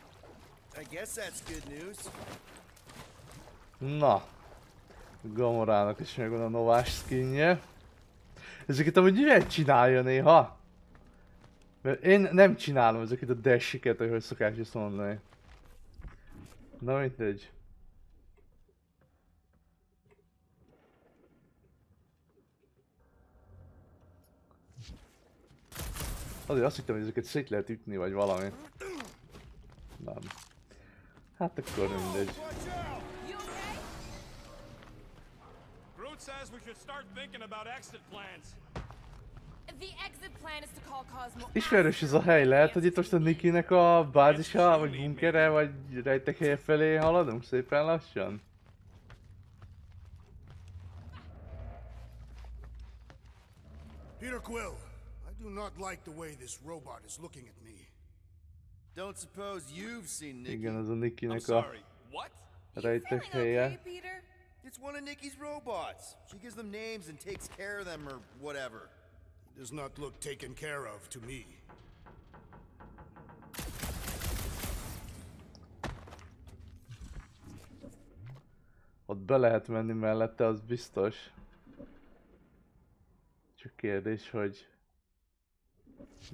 S1: Na. Gamorának is megvan a novás skinje. Ezeket amúgy mivel csinálja néha? Mert én nem csinálom ezeket a dasheket, ahogy szokás is mondani. Na mindegy. Azért azt hittem, hogy ezeket szét lehet ütni, vagy valami. Nem. Hát akkor mindegy.
S3: Groot says we should start thinking about exit plans.
S7: The exit plan is to call Cosmo.
S1: Ismerős ez a hely, lehet, hogy itt most a Nikinek a bázisa, vagy bunkere, vagy rejtek helye felé haladunk szépen lassan?
S10: Peter Quill, I do not like the way this robot is looking at me.
S4: Don't suppose you've seen Nikki.
S1: Igen, ez a
S3: I'm
S1: a
S3: sorry. What?
S1: rejtek helye.
S4: Peter? It's one of Nikki's robots. She gives them names and takes care of them or whatever.
S10: He does not look taken care of to me.
S1: Ott be lehet menni mellette, az biztos. Csak kérdés, hogy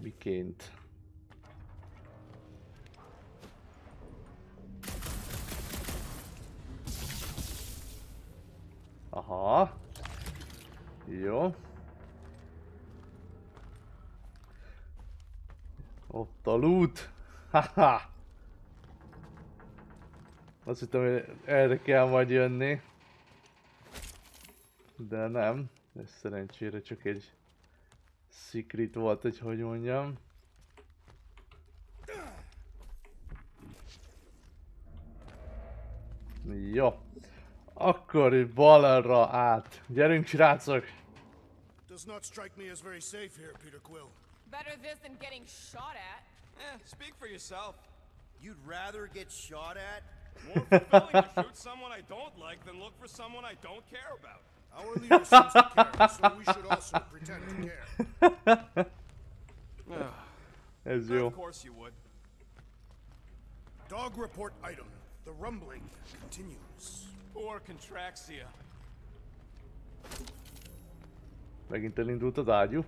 S1: miként. Aha. Jó. Ott a loot. Haha. Azt hittem, hogy erre kell majd jönni. De nem, ez szerencsére csak egy secret volt, hogy hogy mondjam. Jó. Akkor balra át. Gyerünk srácok!
S10: Does not strike me as very safe here, Peter Quill.
S7: Better this than getting shot at.
S6: Eh, speak for yourself.
S4: You'd rather get shot at?
S3: More fulfilling to shoot someone I don't like than look for someone I don't care about.
S10: Our leader seems to care, so we should also pretend to care.
S1: Ez jó.
S3: Of course you would.
S10: Dog report item. The rumbling continues.
S3: Poor Contraxia.
S1: Megint elindult az ágyú.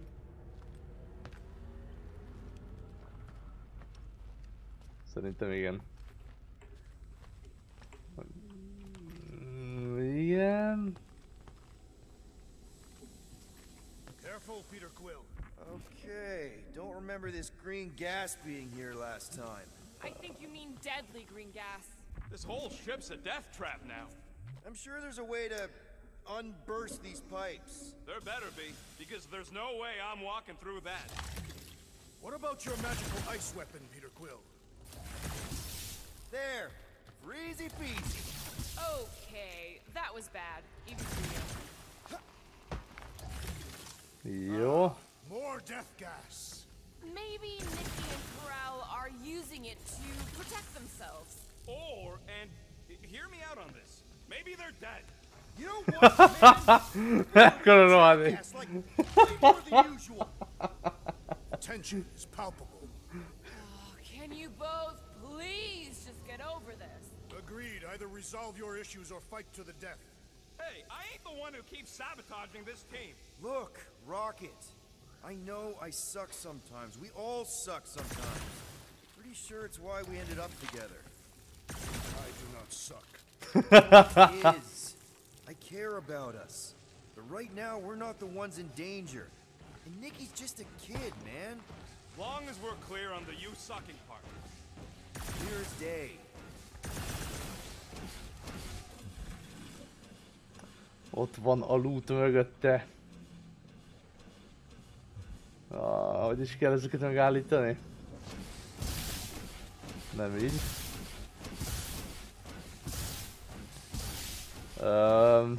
S1: Szerintem igen. Igen.
S10: Careful, Peter Quill.
S4: Okay, don't remember this green gas being here last time.
S7: I think you mean deadly green gas.
S3: This whole ship's a death trap now.
S4: I'm sure there's a way to unburst these pipes.
S3: There better be, because there's no way I'm walking through that.
S10: What about your magical ice weapon, Peter Quill?
S4: There, for easy peasy.
S7: Okay, that was bad. Even for you.
S1: Jó.
S10: Uh, more death gas.
S7: Maybe Nikki and Ko-Rel are using it to protect themselves.
S3: Or, and hear me out on this, maybe they're dead.
S4: You know what, man?
S1: Eccolo roade.
S4: Gas like way more than usual.
S10: Tension is palpable.
S7: Oh, can you both please just get over this?
S10: Agreed. Either resolve your issues or fight to the death.
S3: Hey, I ain't the one who keeps sabotaging this team.
S4: Look, Rocket. I know I suck sometimes. We all suck sometimes. Pretty sure it's why we ended up together.
S10: I do not suck.
S4: Is. I care about us. But right now, we're not the ones in danger. And Nikki's just a kid, man.
S3: Long as we're clear on the you sucking part.
S4: Clear as day.
S1: Ott van a loot mögötte. Ah, hogy is kell ezeket megállítani? Nem így. Um,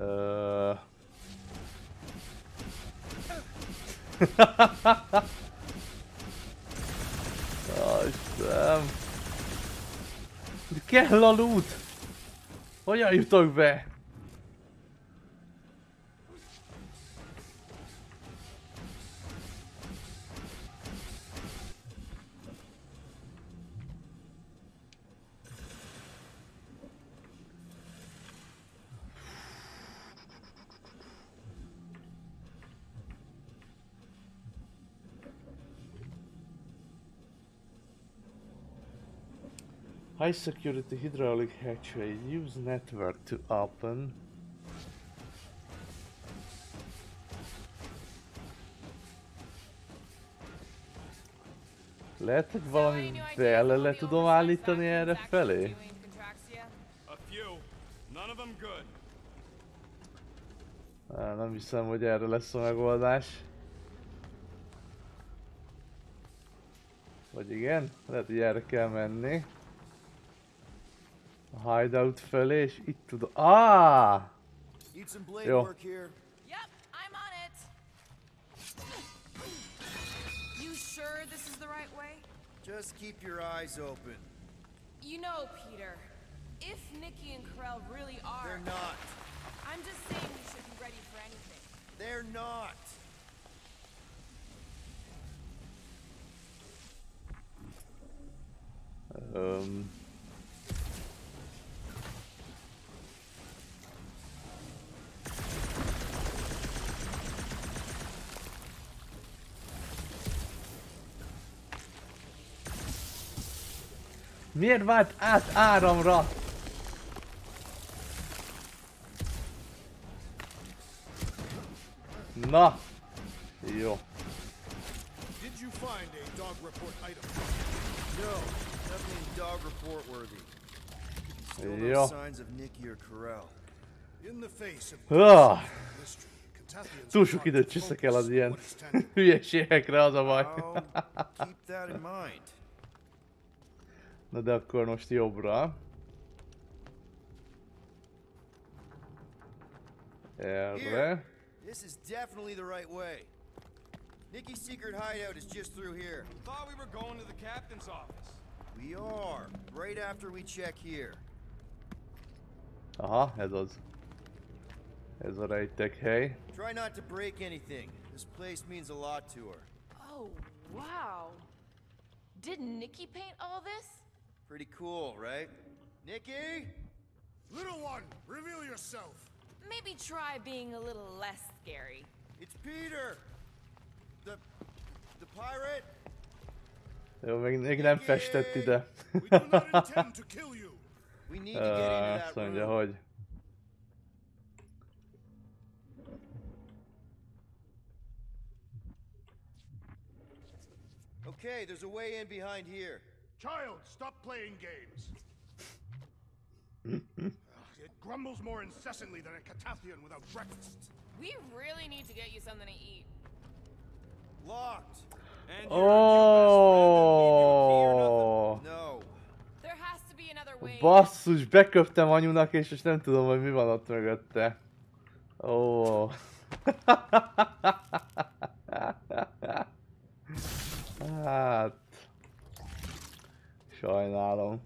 S1: uh, Jaj, Istenem. Kell a loot! Hogyan jutok be? High security hydraulic hatchway. Use network to open. Lehet, hogy valamivel le tudom állítani erre felé? Á, nem hiszem, hogy erre lesz a megoldás. Vagy igen? Lehet, hogy erre kell menni. A hideout felé, és itt tudom... Ah!
S4: Need some blade
S1: Yo.
S4: work here.
S7: Yep, I'm on it. You sure this is the right way?
S4: Just keep your eyes open.
S7: You know, Peter, if Nikki and Ko-Rel really are.
S4: They're not.
S7: I'm just saying we should be ready for anything.
S4: They're not.
S1: Um, Miért vált át áramra? Na, jó.
S10: Did you find a dog report item?
S4: No, nothing dog report worthy. Still no signs of Nikki or Corell.
S10: In the face of
S1: Ah. Túl sok időt csiszek el az ilyen hülyeségekre, az a baj.
S4: Keep that in mind.
S1: Na de akkor most jobbra. Erre.
S4: Here. This is definitely the right way. Nikki's secret hideout is just through here.
S3: Thought we were going to the captain's office.
S4: We are, right after we check here.
S1: Aha, ez az. Ez a rejtek hely.
S4: Try not to break anything. This place means a lot to her.
S7: Oh, wow. Did Nikki paint all this?
S4: Pretty cool, right? Nikki?
S10: Little one, reveal yourself.
S7: Maybe try being a little less scary.
S4: It's Peter! The... the pirate?
S1: Jó, még, még nem festett ide.
S10: We do not intend to kill you.
S4: We need to get into
S1: Ö,
S4: that
S1: Azt mondja,
S4: room.
S1: hogy...
S4: Okay, there's a way in behind here.
S10: Child, stop playing games. Ugh, it grumbles more incessantly than a Catathian without breakfast.
S7: We really need to get you something to eat.
S4: Locked.
S3: And
S1: Oh.
S4: No.
S7: There has to be another way.
S1: Basszus, beköptem anyunak, és most nem tudom, hogy mi van ott mögötte. Ó. Oh. Hát... Sajnálom.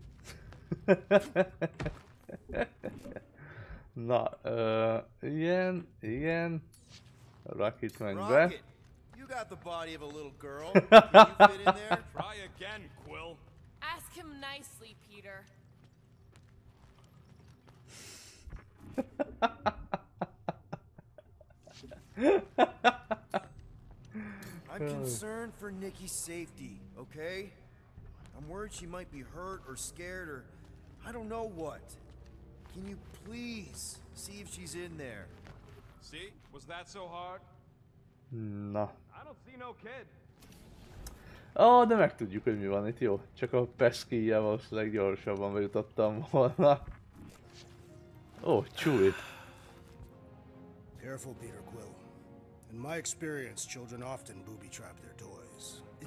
S1: Na, ö, igen, igen. Rakit meg be.
S4: Rocket, you got the body of a little girl. Can you fit in there?
S3: Try again, Quill.
S7: Ask him nicely, Peter.
S4: I'm concerned for Nikki's safety, okay? I'm worried she might be hurt or scared or I don't know what. Can you please see if she's in there?
S3: See? Was that so hard?
S1: Na.
S3: I don't see no kid.
S1: Ó, de megtudjuk, hogy mi van itt, jó? Csak a peskijel valószínűleg gyorsabban bejutottam volna. Ó, csúly.
S10: Careful, Peter Quill. In my experience, children often booby trap their toys.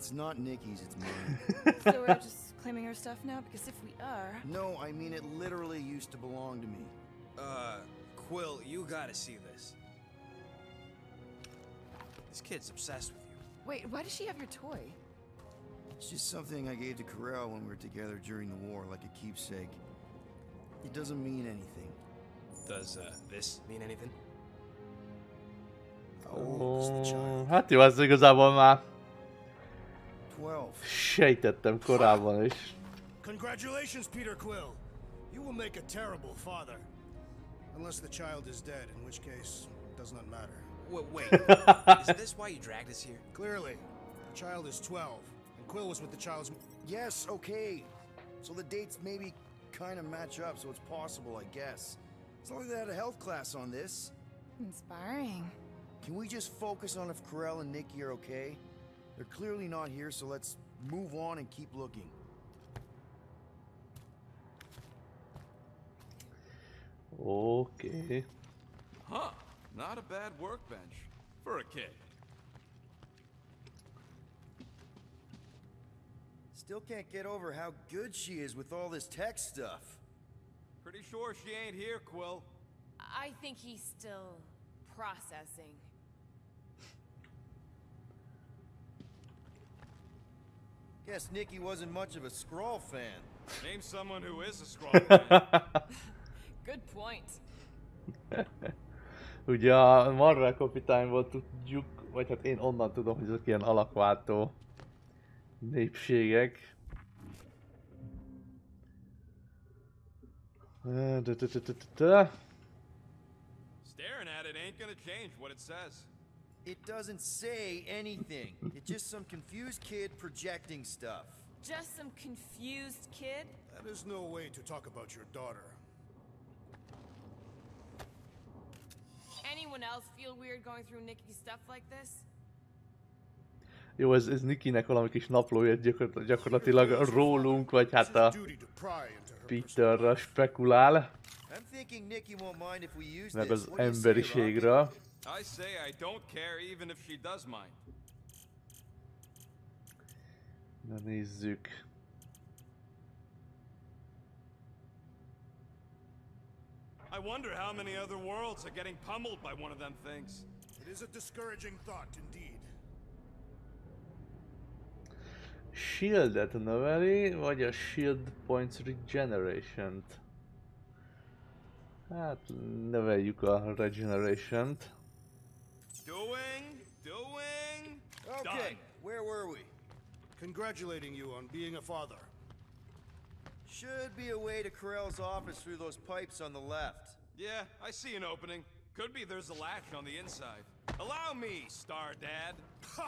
S4: It's not Nikki's, it's mine.
S7: so we're just claiming her stuff now? Because if we are...
S4: no, I mean it literally used to belong to me.
S6: Uh, Quill, you gotta see this. This kid's obsessed with you.
S7: Wait, why does she have your toy?
S4: It's just something I gave to Ko-Rel when we were together during the war, like a keepsake. It doesn't mean anything.
S6: Does uh, this mean anything?
S1: Ó, hát jó, ez igazából már
S4: 12.
S1: sejtettem korábban is.
S10: Congratulations, Peter Quill. You will make a terrible father. Unless the child is dead, in which case, it does not matter.
S6: Wait, wait. is this why you dragged us here?
S10: Clearly, the child is 12, and Quill was with the child's.
S4: Yes, okay. So the dates maybe kind of match up, so it's possible, I guess. It's not like they had a health class on this.
S7: Inspiring.
S4: Can we just focus on if Ko-Rel and Nikki are okay? They're clearly not here, so let's move on and keep looking.
S1: Okay.
S3: Huh. Not a bad workbench. For a kid.
S4: Still can't get over how good she is with all this tech stuff.
S3: Pretty sure she ain't here, Quill.
S7: I think he's still processing.
S4: Guess Nikki wasn't much of a Skrull fan.
S3: Name someone who is a Skrull fan.
S7: Good point.
S1: Ugye a Marvel kapitányból tudjuk, vagy hát én onnan tudom, hogy ezek ilyen alakváltó népségek.
S3: Staring at it ain't gonna change what it says.
S4: It doesn't say anything. it's just some confused kid projecting stuff.
S7: Just some confused kid?
S10: Uh, that is no way to talk about your daughter.
S7: Anyone else feel weird going through Nikki's stuff like this?
S1: Jó, ez, ez Nikinek valami kis naplója gyakor- gyakorlatilag rólunk, vagy hát a Peterra spekulál,
S4: I'm thinking Nikki won't mind if we use
S1: meg az
S4: What do you say,
S1: emberiségről.
S3: I say I don't care even if she does mind.
S1: Na nézzük.
S3: I wonder how many other worlds are getting pummeled by one of them things.
S10: It is a discouraging thought indeed.
S1: Shieldet növeli, vagy a Shield Points Regeneration-t? Hát növeljük a Regeneration-t.
S3: Doing, doing,
S4: Okay,
S3: done.
S4: where were we?
S10: Congratulating you on being a father.
S4: Should be a way to Ko-Rel's office through those pipes on the left.
S3: Yeah, I see an opening. Could be there's a latch on the inside. Allow me, Star Dad.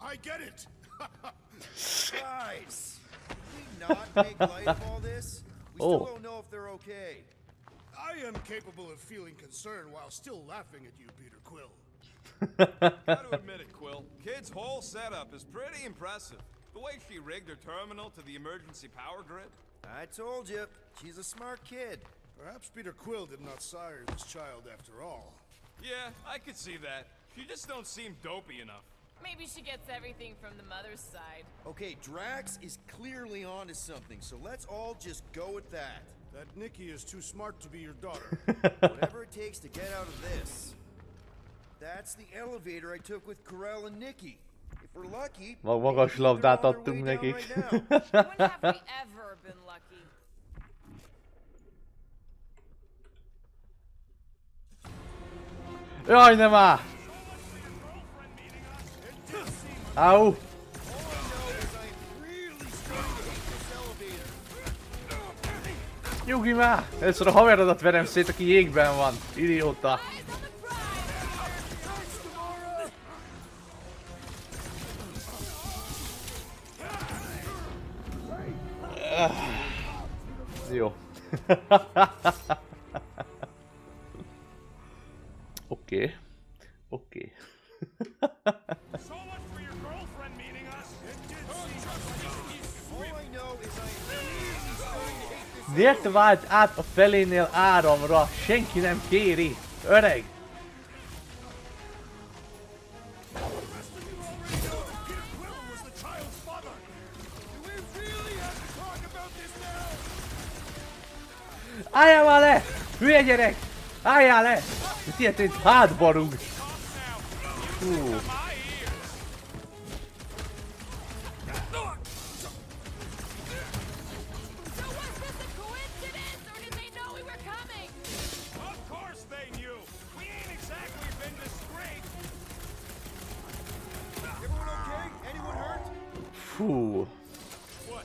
S10: I get it.
S4: Guys, can we not make light of all this? We
S1: Oh.
S4: still don't know if they're okay.
S10: I am capable of feeling concern while still laughing at you, Peter Quill.
S3: Gotta admit it, Quill. Kid's whole setup is pretty impressive. The way she rigged her terminal to the emergency power grid.
S4: I told you, she's a smart kid.
S10: Perhaps Peter Quill did not sire this child after all.
S3: Yeah, I could see that. She just don't seem dopey enough.
S7: Maybe she gets everything from the mother's side.
S4: Okay, Drax is clearly onto something, so let's all just go with that.
S10: That Nikki is too smart to be your daughter.
S4: Whatever it takes to get out of this. That's the elevator I took with Ko-Rel and Nikki. If we're lucky,
S1: Mag magas
S4: maybe they're
S1: labdát
S4: on their
S1: adtunk
S4: way down
S1: nekik.
S4: right.
S7: When have we ever been lucky?
S1: Jaj, nem áll! Au! Nyugi már! Először a haverodat verem szét, aki jégben van. Idióta. Ah. Jó. Oké. Oké. Miért vált át a felénél áramra? Senki nem kéri. Öreg. Álljál már le! Hülye gyerek! Álljál le! Mit ilyet, hogy hátba rúg. Hú. Fú.
S3: What?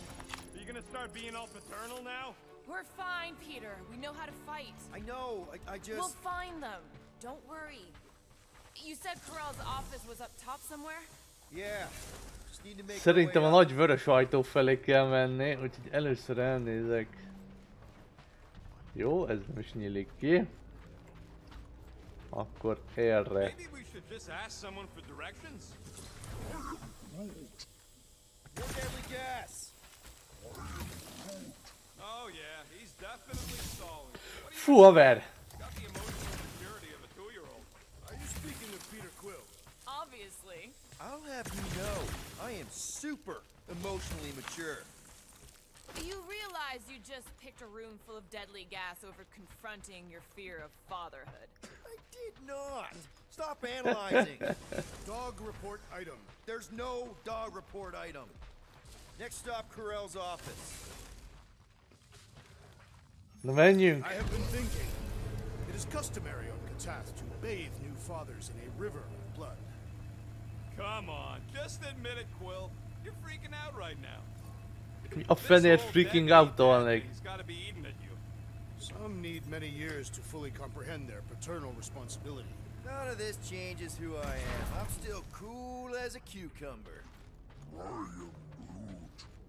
S3: Are you gonna start being all paternal now?
S7: We're fine, Peter. We know how to fight.
S4: I know, I, I just...
S7: We'll find them. Don't worry. You said Ko-Rel's office was up top somewhere?
S4: Yeah. Just need to make our
S1: Szerintem a nagy vörös ajtó felé kell menni, úgyhogy először elnézek. Jó, ez nem is nyílik ki. Akkor erre.
S3: Maybe we should just ask someone for directions.
S4: More deadly gas!
S3: Oh yeah, he's definitely stalling. What do you got the emotional maturity of a two-year-old?
S10: Are you speaking of Peter Quill?
S7: Obviously.
S4: I'll have you know, I am super emotionally mature.
S7: You realize you just picked a room full of deadly gas over confronting your fear of fatherhood.
S4: I did not! Stop analyzing!
S10: Dog report item.
S4: There's no dog report item. Next stop, Ko-Rel's office.
S1: The menu.
S10: I have been thinking. It is customary on Katath to bathe new fathers in a river of blood.
S3: Come on, just admit it, Quill. You're freaking out right now.
S1: Mi a fenért freaking out-olnék?
S3: He's gotta be eating at you.
S10: Some need many years to fully comprehend their paternal responsibility.
S4: None of this changes who I am. I'm still cool as a cucumber.
S3: I am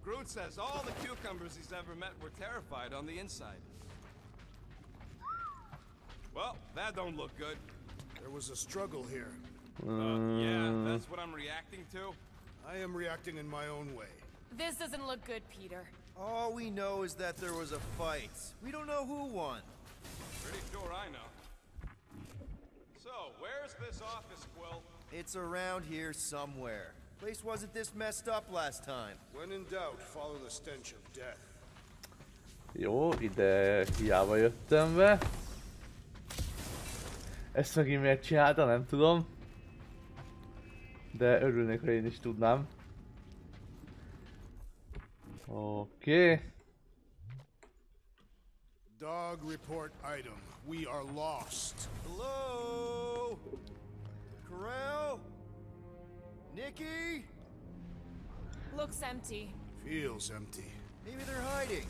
S3: Groot says all the cucumbers he's ever met were terrified on the inside. Well, that don't look good.
S10: There was a struggle here.
S3: Uh, yeah, that's what I'm reacting to.
S10: I am reacting in my own way.
S7: This doesn't look good, Peter.
S4: All we know is that there was a fight. We don't know who won.
S3: Pretty sure I know. So, where's this office, Quill?
S4: It's around here somewhere. Place wasn't this messed up last time.
S10: When in doubt, follow the stench of death.
S1: Jó, ide hiába jöttem be. Ezt megint miért csinálta, nem tudom. De örülnék, ha én is tudnám. Oké. Okay.
S10: Dog report item. We are lost.
S4: Hello? Ko-Rel? Nikki?
S7: Looks empty.
S10: Feels empty.
S4: Maybe they're hiding.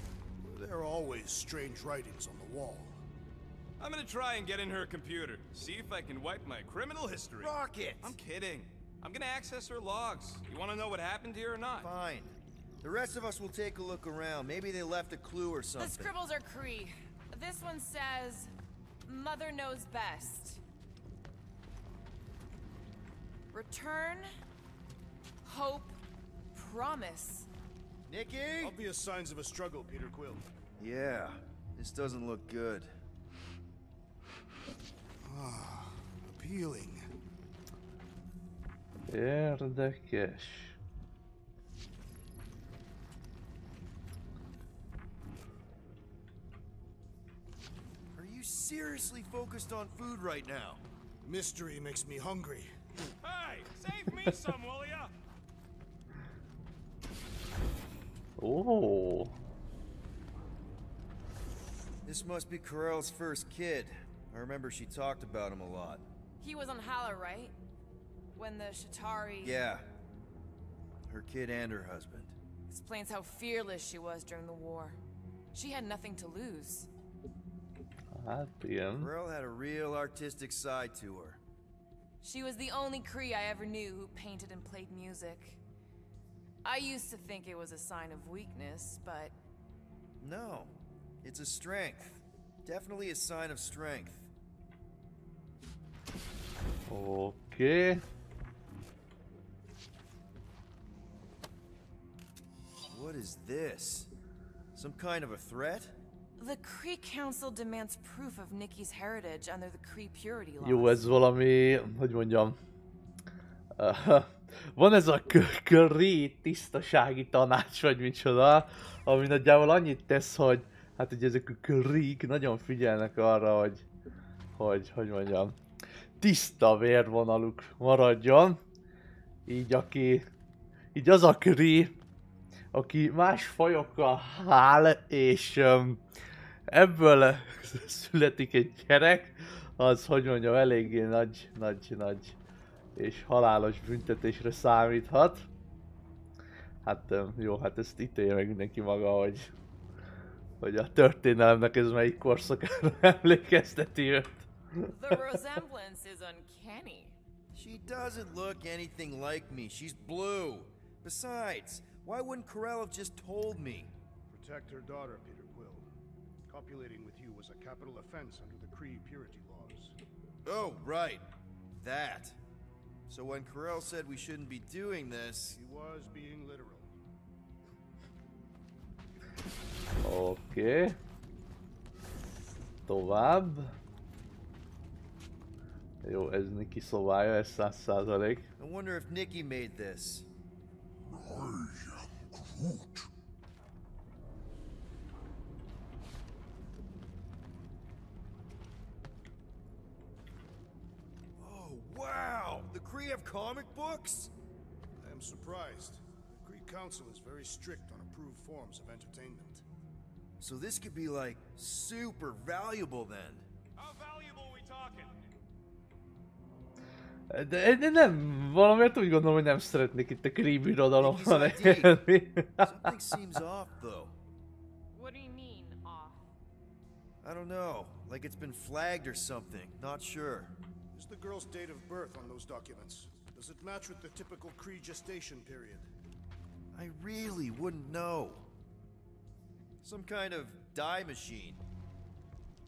S10: There are always strange writings on the wall.
S3: I'm gonna try and get in her computer. See if I can wipe my criminal history.
S4: Rocket!
S3: I'm kidding. I'm gonna access her logs. You wanna know what happened here or not?
S4: Fine. The rest of us will take a look around. Maybe they left a clue or something.
S7: The scribbles are Kree. This one says, Mother knows best. Return, hope, promise.
S4: Nikki?
S10: Obvious signs of a struggle, Peter Quill.
S4: Yeah, this doesn't look good.
S10: Ah, appealing.
S1: Érdekes.
S4: Seriously focused on food right now?
S10: Mystery makes me hungry.
S3: Hey, save me some, will ya?
S1: Oh.
S4: This must be Ko-Rel's first kid. I remember she talked about him a lot.
S7: He was on Hala, right? When the Shatari
S4: Yeah. Her kid and her husband.
S7: explains how fearless she was during the war. She had nothing to lose.
S1: Hát igen.
S4: Ko-Rel had a real artistic side to her.
S7: She was the only Kree I ever knew who painted and played music. I used to think it was a sign of weakness, but
S4: No. It's a strength. Definitely a sign of strength.
S1: Okay.
S4: What is this? Some kind of a threat?
S7: The Cree Council demands proof of Nikki's heritage under the Cree purity laws.
S1: Jó, ez valami, hogy mondjam. Uh, van ez a köré tisztasági tanács, vagy micsoda, ami nagyjából annyit tesz, hogy hát ugye ezek a körik nagyon figyelnek arra, hogy, hogy, hogy mondjam, tiszta vérvonaluk maradjon. Így aki, így az a köri, aki más fajokkal hál, és um, ebből születik egy gyerek, az, hogy mondjam, eléggé nagy, nagy, nagy és halálos büntetésre számíthat. Hát jó, hát ezt ítélje meg mindenki maga, hogy, hogy a történelemnek ez melyik korszakára emlékezteti őt.
S7: The resemblance is uncanny.
S4: She doesn't look anything like me. She's blue. Besides, why wouldn't Corell have just told me?
S10: Protect her daughter, Peter. Copulating with you was a capital offense under the Kree purity laws.
S4: Oh, right. That. So when Ko-Rel said we shouldn't be doing this,
S10: He was being literal.
S1: Oké. Okay. Tovább. Jó, ez Niki szobája, ez száz százalék.
S4: I wonder if Nikki made this. Oh, wow! The Kree have comic books?
S10: I am surprised. The Kree Council is very strict on approved forms of entertainment.
S4: So this could be like super valuable then.
S3: How valuable we talking?
S1: Eh, de, eh, de nem, valamiért úgy gondolom, hogy nem szeretnék itt a krím irodalomban
S4: Nikki's ID.
S1: élni.
S4: Something seems off, though.
S7: What do you mean, off?
S4: I don't know. Like it's been flagged or something. Not sure.
S10: Is the girl's date of birth on those documents? Does it match with the typical Kree gestation period?
S4: I really wouldn't know. Some kind of dye machine.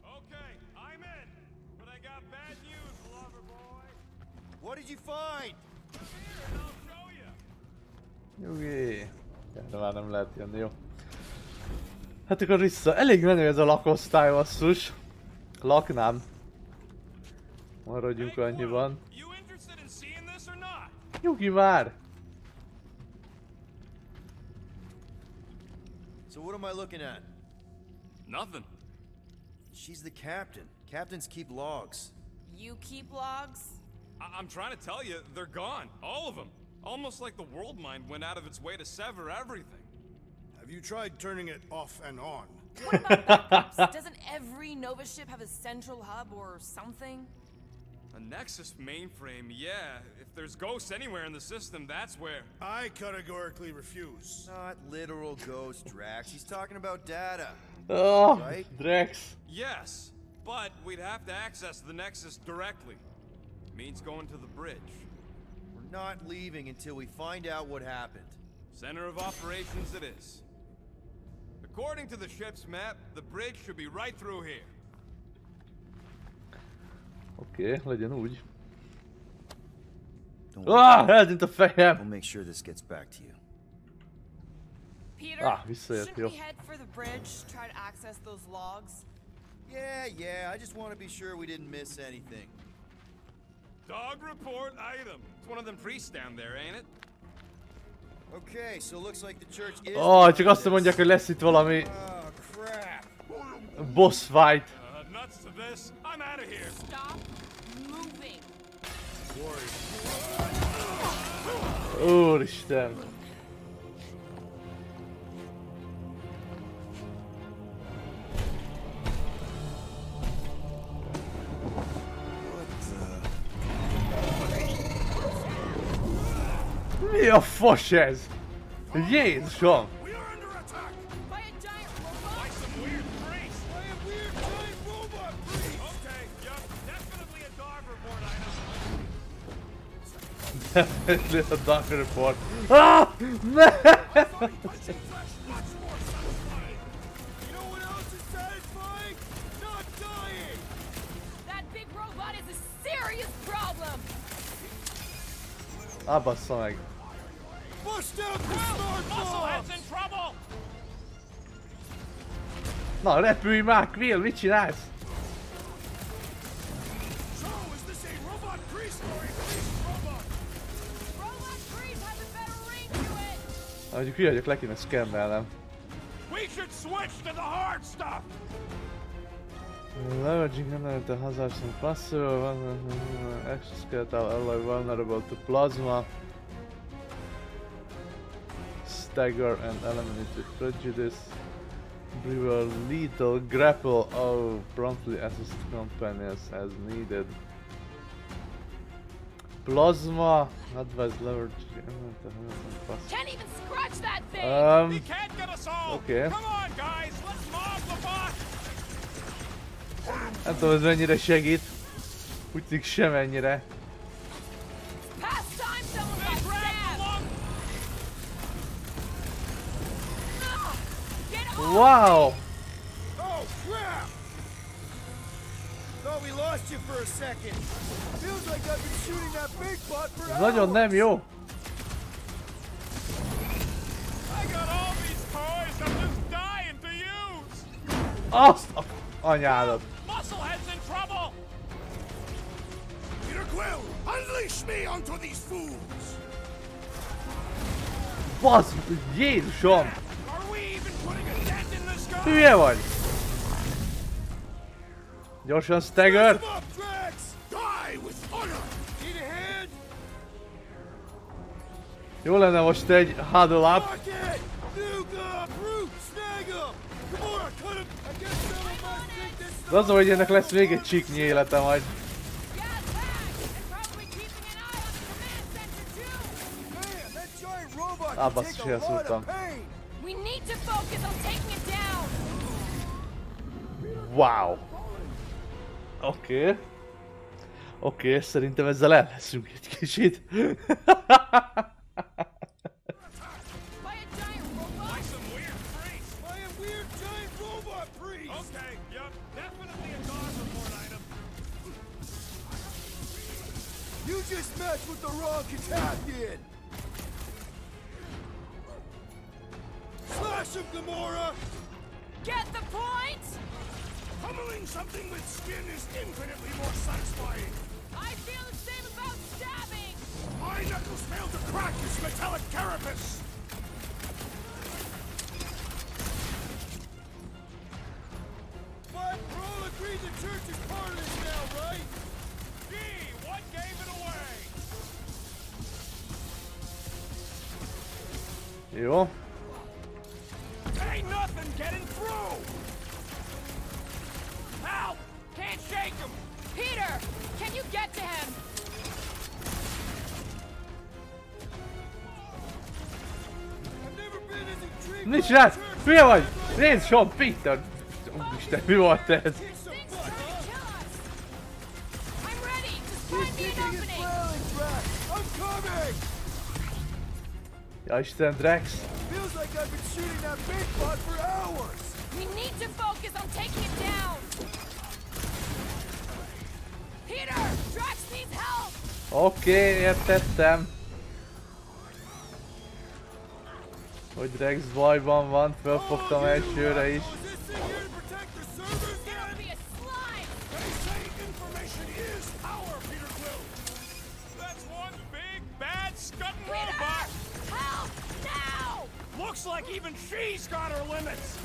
S3: Okay, I'm in. But I got bad news, lover boy.
S4: What did you find?
S1: Nyugi. De már nem lehet jönni, jó. Hát akkor vissza. Elég menő ez a lakosztály, basszus. Laknám. Maradjunk annyiban. Nyugi már!
S4: So what am I looking at?
S3: Nothing.
S4: She's the captain. Captains keep logs.
S7: You keep logs?
S3: I- I'm trying to tell you, they're gone. All of them. Almost like the world mind went out of its way to sever everything.
S10: Have you tried turning it off and on?
S7: Doesn't every Nova ship have a central hub or something?
S3: A Nexus mainframe, yeah. If there's ghosts anywhere in the system, that's where.
S10: I categorically refuse.
S4: Not literal ghosts, Drax. He's talking about data.
S1: Oh,
S4: Right?
S1: Drax.
S3: Yes, but we'd have to access the Nexus directly. Means going to the bridge.
S4: We're not leaving until we find out what happened.
S3: Center of operations it is. According to the ship's map, the bridge should be right through here.
S1: Oké, okay, legyen úgy.
S4: Don't
S1: Ah, eltűnt a fejem!
S4: We'll make sure this gets back to you.
S7: Peter,
S1: Ah, visszajött, jó.
S7: we head for the bridge, try to access those logs?
S4: Yeah, yeah, I just want to be sure we didn't miss anything.
S3: Dog report item. It's one of them priests down there, ain't it?
S4: Okay, so looks like the church is...
S1: Oh, csak azt mondják, hogy lesz itt valami
S4: Oh, crap.
S1: boss fight.
S3: Nuts to this. I'm out of here.
S7: Stop moving.
S1: Úristen. Mi a fos ez?
S3: Item.
S1: Definitely a dark report. Ah! Man!
S3: You know what else is satisfying? Not dying.
S7: That big robot is a serious
S1: Mondjuk hülye vagyok, le kéne szkennelnem.
S3: We should switch to the hard stuff.
S1: Leveraging another hazards and possible exoskeletal alloy vulnerable to plasma, stagger and eliminated prejudice. Brewer lethal grapple. Oh, promptly assist companions as needed. Plasma. And possible.
S7: Can't even scratch that thing.
S1: Um,
S3: He can't get us all.
S1: okay.
S3: Come on, guys, let's mob the bot.
S1: Nem tudom, ez mennyire segít. Úgy tűnik
S7: got stabbed. Ah,
S1: Wow!
S3: To use.
S1: Azt a anyádat.
S3: Musclehead's in trouble.
S2: Peter Quill, unleash me onto these fools!
S1: Basz, Jézusom!
S3: Are we a
S4: hand?
S1: Jó lenne most egy huddle up.
S4: Rocket! Nuka! Brute! Snag him! Gamora, cut him! I guess some of us think this
S1: De az, hogy ennek lesz még egy csiknyi élete majd.
S4: Man, that giant robot
S1: Ah,
S4: can
S1: basszus,
S4: take a lot
S1: elszúrtam.
S4: of
S1: Oké. Okay. Oké, okay, szerintem ezzel el leszünk egy kicsit.
S3: By some weird priest.
S4: By a weird giant robot priest!
S3: Okay, yep, definitely a dog report item.
S4: You just messed with the wrong Katakian! Slash him, Gamora!
S7: Get the point?
S3: Pummeling something with skin is infinitely more satisfying.
S7: I feel the same about stabbing.
S3: My knuckles failed to crack this metallic carapace.
S4: But we're all agreed the church is part of this now, right?
S3: Gee, what gave it away?
S1: Jó.
S3: Ain't
S7: to him?
S4: I've never been as
S1: Nincs
S4: by
S1: rá!
S4: the
S1: Hülye vagy!
S4: as I was
S1: Nézd, Sean Peter! Úristen, mi volt ez?
S7: Things trying to kill us. I'm ready. Just
S4: He's
S7: find me an
S4: taking his
S7: opening.
S4: rallying track! I'm coming!
S1: Ja Isten, Drax!
S4: Feels like I've been shooting that big bot for hours!
S7: We need to focus on taking it down. Peter, Drax needs help.
S1: Oké, értettem. Hogy Drax bajban van, fölfogtam elsőre is.
S4: Oh, is this thing here to protect the servers
S7: There
S4: then?
S7: will be a slime.
S3: They say information is power, Peter Quill. That's one big bad scudding
S7: Peter,
S3: robot.
S7: help now.
S3: Looks like even she's got her limits.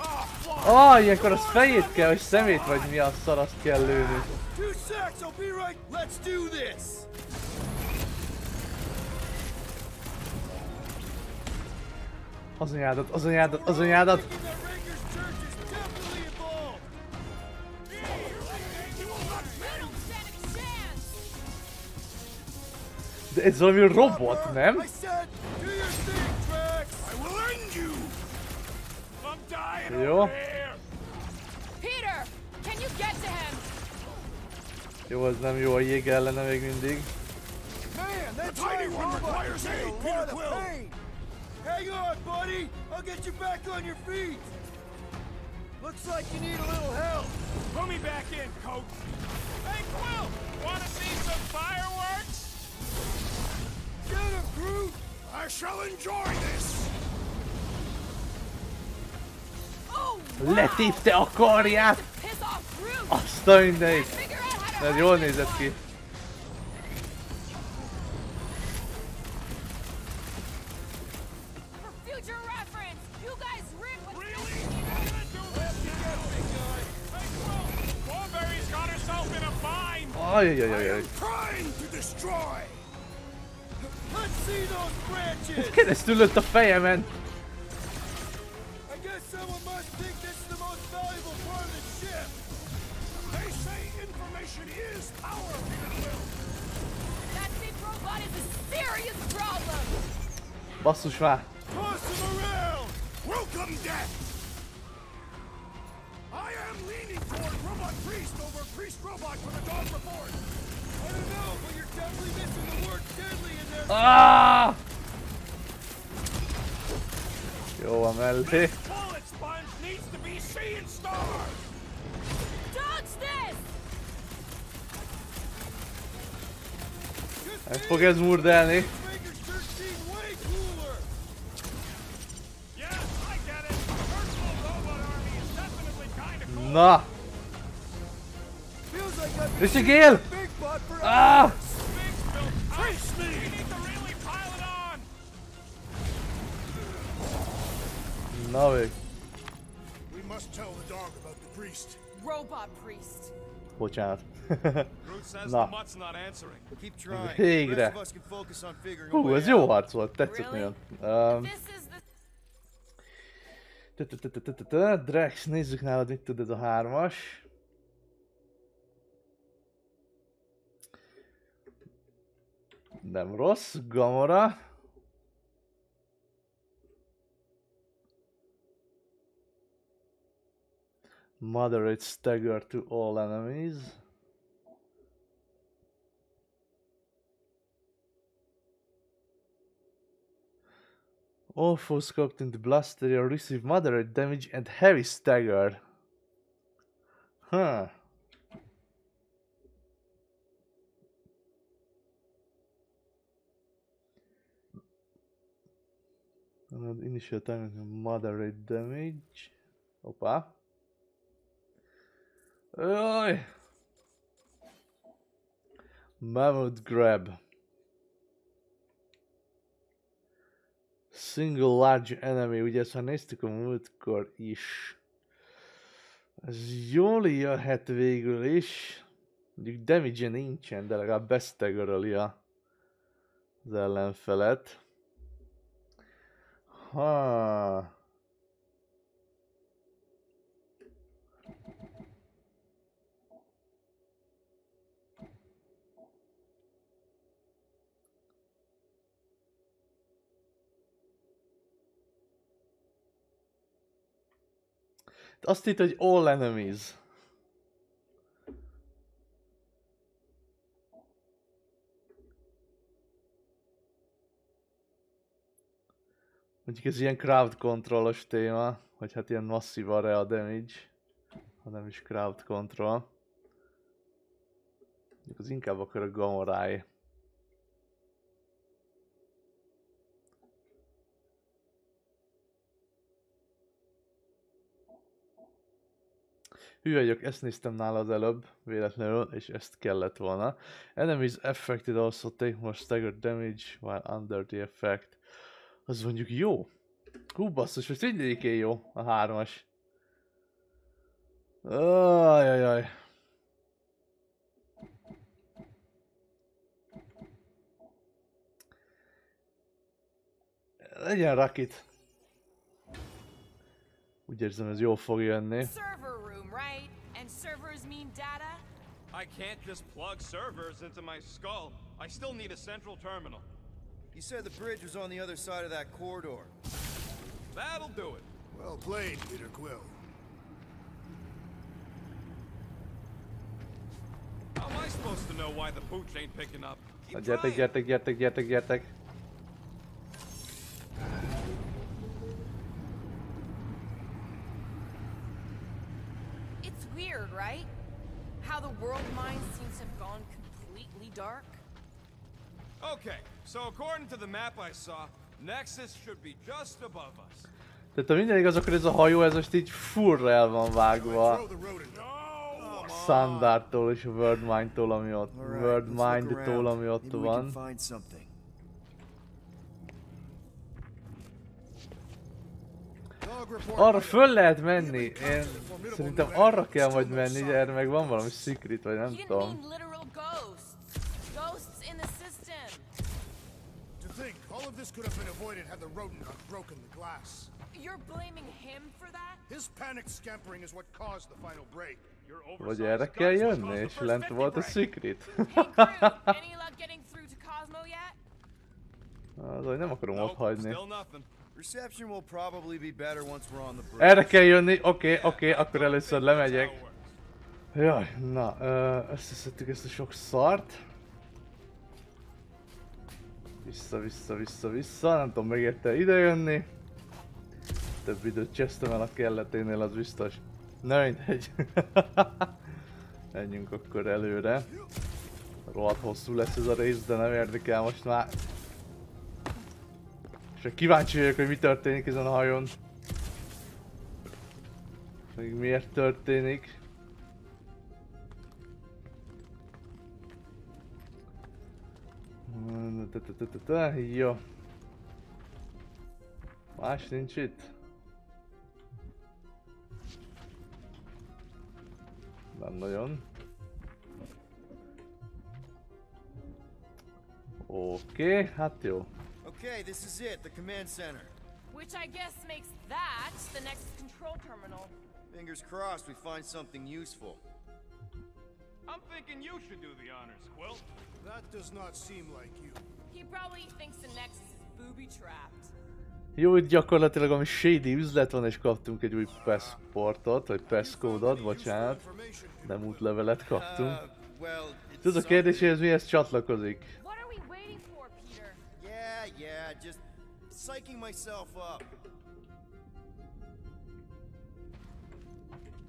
S3: Oh, fuck.
S1: Ah, ilyenkor az fejét kell, hogy szemét vagy mi a szar, azt kell lőni.
S4: Two secs, I'll be right. Let's do this!
S1: Az anyádat, az anyádat, az anyádat!
S4: Thinking that Raker's church is definitely involved!
S7: You don't stand a chance.
S1: De ez valami robot, nem?
S4: I said, do your thing, Drax!
S3: I will end you. I'm dying
S1: Jó.
S3: over here.
S7: Peter, can you get to him?
S1: Jó, az nem jó a jég ellene még mindig.
S4: Man, that
S3: The tiny one requires aid, Peter Quill.
S4: Hang on, buddy! I'll get you back on your feet! Looks like you need a little help.
S3: Put me back in, coach. Hey, Quill, wanna see some fireworks?
S4: Get him, Groot!
S3: I shall enjoy this.
S7: Oh, wow.
S1: Letépte a karját!
S7: Piss off Groot.
S1: Azt a mindenit!
S7: Figure out how to
S1: Ez
S7: hurt
S1: jól
S7: this
S1: nézett
S7: one.
S1: ki.
S7: For future reference, you guys
S3: be seeing stars.
S7: Dodge this.
S4: Just
S1: Meg fog ez murdelni.
S3: To really pile it on.
S1: Na vég.
S10: We must tell the dog about the priest.
S7: Robot priest.
S1: Bocsánat.
S3: Groot says
S1: Na.
S3: the mutt's not answering.
S4: Keep trying.
S1: Végre.
S4: The rest of us can focus on figuring a
S1: Hú,
S4: way
S1: ez jó
S4: out.
S1: harc volt, tetszett
S7: Really?
S1: nagyon. Um,
S7: This is.
S1: Drex, nézzük nálad, mit tud ez a hármas. Nem rossz, Gamora. Moderate stagger to all enemies. Awful sculpting the blaster receive moderate damage and heavy stagger. Huh. Initial time moderate damage. Opa. Oi! Mammoth grab. Single large enemy, ugye ezt már néztük a múltkor is. Ez jól jöhet végül is. Mondjuk damage nincsen, de legalább besztegöröli a az ellenfelet. Ha. Azt itt, hogy all enemies. Mondjuk ez ilyen crowd controlos téma, hogy hát ilyen masszív a real damage, ha nem is crowd control. Az inkább akkor a Gamorai. Hű vagyok, ezt néztem nála az előbb, véletlenül, és ezt kellett volna. Enemies affected also take more staggered damage while under the effect. Az mondjuk jó. Hú basszus, most mindegyikén jó a hármas. Ajajaj. Legyen rakit. Úgy érzem, ez jól fog jönni.
S7: Server room, right? And servers mean data?
S3: I can't just plug servers into my skull. I still need a central terminal.
S4: You said the bridge was on the other side of that corridor.
S3: That'll do it.
S10: Well played, Peter Quill.
S3: How am I supposed to know why the pooch ain't picking up?
S1: Na
S3: Keep
S1: gyertek,
S3: trying.
S1: gyertek, gyertek, gyertek, gyertek.
S7: Dark.
S3: Okay, so according to the map I saw, Nexus should be just above us.
S1: Tehát ha minden igaz, akkor ez a hajó, ez most így furra el van vágva. Sandártól és a World Mind-tól, ami ott,
S4: All right,
S1: World
S4: let's look
S1: Mind-tól,
S4: around.
S1: ami ott van. Arra föl lehet menni, én szerintem arra kell majd menni, de erre meg van valami secret, vagy nem tudom.
S10: This could have been avoided had the rodent not broken the glass.
S7: You're blaming him for that?
S10: His panicked scampering is what caused the final break.
S3: Your
S1: Vagy
S3: oversized
S1: erre kell jönni, és
S3: the first
S1: lent volt a
S3: break.
S1: secret.
S7: Hey crew, any luck getting through to Cosmo yet?
S1: Az, hogy nem akarom ott
S3: Nope,
S1: hagyni.
S3: still nothing.
S4: Reception will probably be better once we're on the bridge.
S1: Erre kell jönni, oké, oké, akkor először lemegyek. Jaj, na, ö, összeszedtük ezt a sok szart. Vissza, vissza, vissza, vissza, nem tudom, megérte idejönni. Több időt csesztem el a kelleténél, az biztos. Na mindegy. Menjünk akkor előre. Rohadt hosszú lesz ez a rész, de nem érdekel most már. És kíváncsi vagyok, hogy mi történik ezen a hajón. Még miért történik. Más nincs itt. Nem nagyon. Oké, hát jó.
S4: Okay, this is it, the command center.
S7: Which I guess makes that the next control terminal.
S4: Fingers crossed we find something useful.
S3: I'm thinking you should do the honors, Quill.
S10: That does not seem like you.
S7: He probably thinks the Nexus is booby trapped.
S1: Jó, itt gyakorlatilag ami shady üzlet van, és kaptunk egy új passportot, vagy passkódot, bocsánat. Nem útlevelet kaptunk.
S4: Uh, well, it's
S1: Tudod a kérdés, hogy ez mihez csatlakozik?
S7: What are we waiting for, Peter?
S4: Yeah, yeah, just psyching myself up.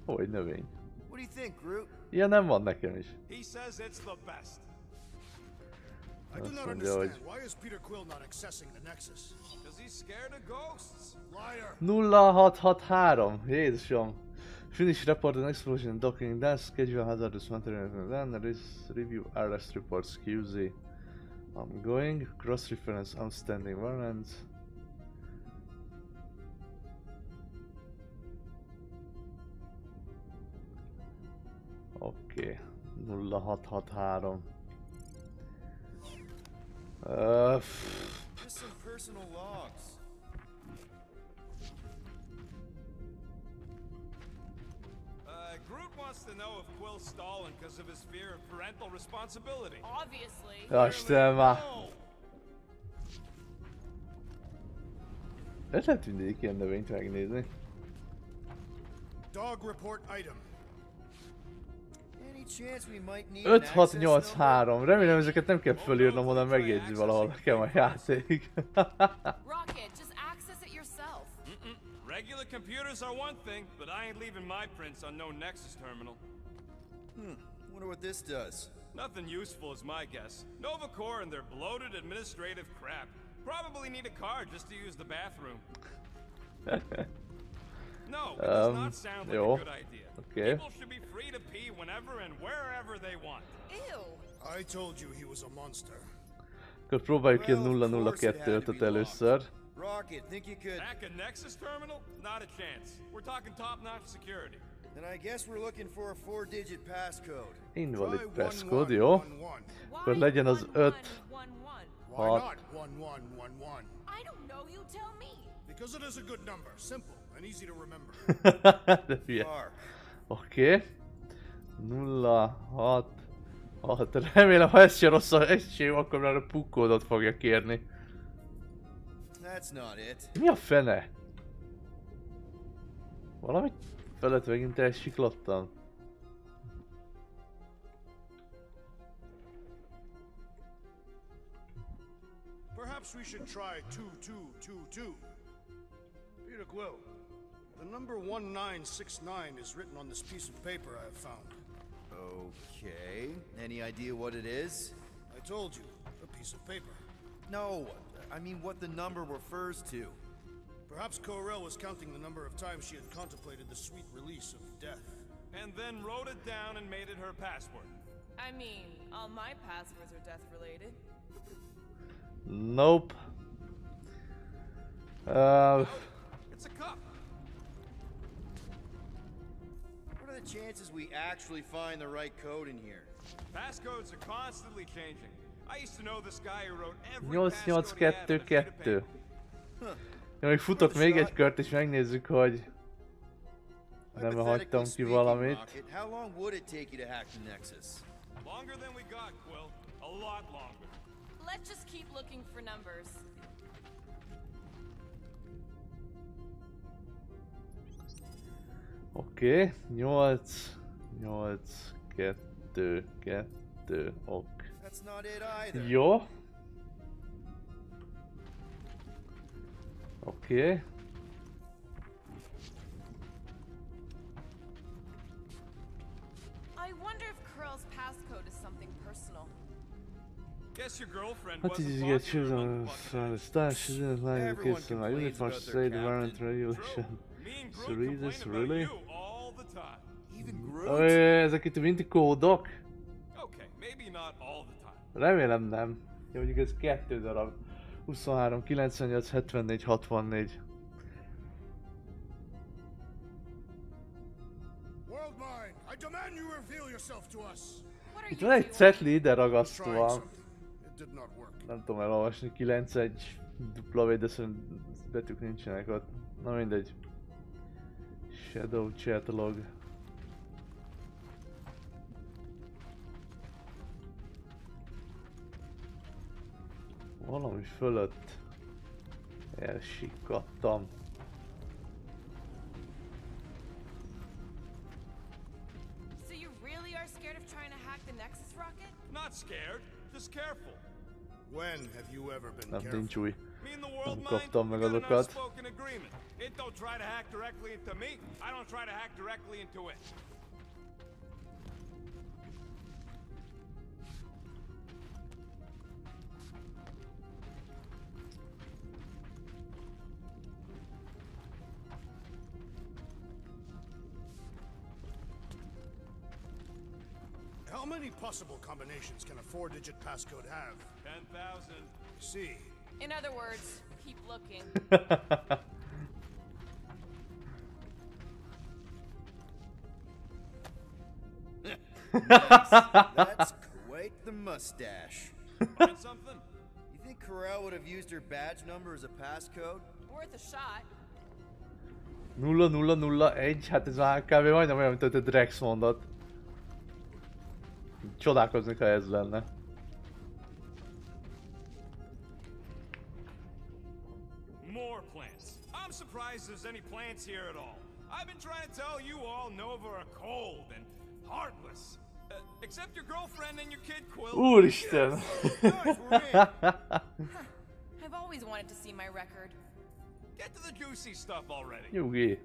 S1: Ó, egy növény.
S4: What do you think, Groot?
S1: Ilyen nem van nekem is.
S3: He says it's the best.
S10: I do not understand.
S1: hogy
S10: Why is Peter Quill not accessing the Nexus?
S3: Because he's scared of ghosts.
S10: Liar.
S1: 0663, Jézusom. Finish report an explosion docking, then schedule hazardous material, then res- review arrest reports, QZ. I'm going, cross-reference outstanding warrants. Oké, okay. 0663. Uh,
S4: Just some personal logs.
S3: Uh, Groot wants to know if Quill's stalling because of his fear of parental responsibility.
S7: Obviously.
S1: Ja, Istenem már. Ez lehet mindegyik ilyen növényt megnézni.
S10: Dog report item.
S4: Any chance we might need an
S1: 5, 6,
S4: access
S1: 8,
S4: number?
S1: 3. Remélem ezeket nem kell fölírnom, hanem megjegyzi valahol nekem a játék.
S7: Rocket, just access it yourself.
S3: Mm-mm. Regular computers are one thing, but I ain't leaving my prints on no Nexus terminal.
S4: Hmm. Wonder what this does.
S3: Nothing useful is my guess. Nova Corps and their bloated administrative crap. Probably need a car just to use the bathroom. No, it does
S1: Um,
S3: not sound like
S1: jo.
S3: a good idea.
S1: Okej.
S3: People should be free to pee whenever and wherever they want.
S7: Ew.
S10: I told you he was a monster.
S1: Akkor próbáljuk ki a
S4: Well, of course it had to
S1: 002-öt
S4: be
S1: először.
S4: Rocket, think you could...
S3: Hack a Nexus terminal? Not a chance. We're talking top-notch security.
S4: Then I guess we're looking for a four-digit passcode.
S1: Invalid passcode, jó? Akkor legyen az 5,
S10: Why
S1: 6,
S10: not 1111?
S7: I don't know, you tell me.
S10: Because it is a good number, simple and easy to remember.
S1: Oké. Okay. 0, 6, 6. Remélem, ha ez se rossz, se jó, akkor már a pukkódot fogja kérni.
S4: That's not it.
S1: Mi a fene? Valamit felett megint elsiklottam.
S10: Perhaps we should try 2222. Peter Quill, the number 1969 is written on this piece of paper I have found.
S4: Okay. Any idea what it is?
S10: I told you, a piece of paper.
S4: No, I mean what the number refers to.
S10: Perhaps Ko-Rel was counting the number of times she had contemplated the sweet release of death.
S3: And then wrote it down and made it her password.
S7: I mean, all my passwords are death related.
S1: Nope. Uh,
S3: It's a cup.
S4: The chances we actually find the right code in here?
S3: Passcodes are constantly changing. I used to know this guy who wrote every passcode he had on a
S1: 8822. Én még futok még egy kört és megnézzük, hogy nem hagytam ki valamit.
S4: How long would it take you to hack the Nexus?
S3: Longer than we got, Quill. A lot longer.
S7: Let's just keep looking for numbers. If Ko-Rel's passcode is something personal.
S3: Guess your girlfriend
S1: What did
S3: wasn't
S1: you get chosen
S3: the
S1: from the start? She didn't like the
S4: Everyone
S1: kids in my
S4: complains
S1: uniform.
S4: about
S1: She
S4: their
S1: said the warrant regulation.
S3: Me and
S1: So
S3: Groot
S1: read
S3: complain
S1: this,
S3: about
S1: really?
S3: you all the time.
S4: Even Groot?
S1: Ö, ezek itt mind kódok?
S3: Okay, maybe not all the time.
S1: Remélem nem. Jó, mondjuk ez kettő darab. 23, 98, 74, 64.
S10: Worldmind, I demand you reveal yourself to us.
S1: Itt van egy cetli ide
S10: I was trying
S1: ragasztva.
S10: something. It did not work.
S1: Nem tudom elolvasni. 9, 1, W, de szerintem betűk nincsenek ott. Na mindegy. Shadow chat log. Valami fölött elsikadtam.
S7: So you really are scared of trying to hack the Nexus rocket?
S3: Not scared, just careful.
S10: When have you ever been
S1: Nem
S10: careful?
S1: nincs új.
S3: Me and the. It don't try to hack directly into me. I don't try to hack directly into it.
S10: How many possible combinations can a four-digit passcode have?
S3: 10,000.
S10: See,
S7: in other words, keep looking.
S4: That's quite the mustache.
S3: Find something?
S4: You think Ko-Rel would have used her badge number as a passcode?
S7: Worth a shot.
S1: 0001, hát ez már kb. majdnem olyan, mint a Drax mondat. Csodálkoznék, ha ez lenne.
S3: Surprised there's any plants here at all. I've been trying to tell you all Nova are cold and heartless. Uh, except your girlfriend and your kid Quill.
S1: Úristen!
S7: I've always wanted to see my record.
S3: Get to the juicy stuff already.
S1: Nyugi.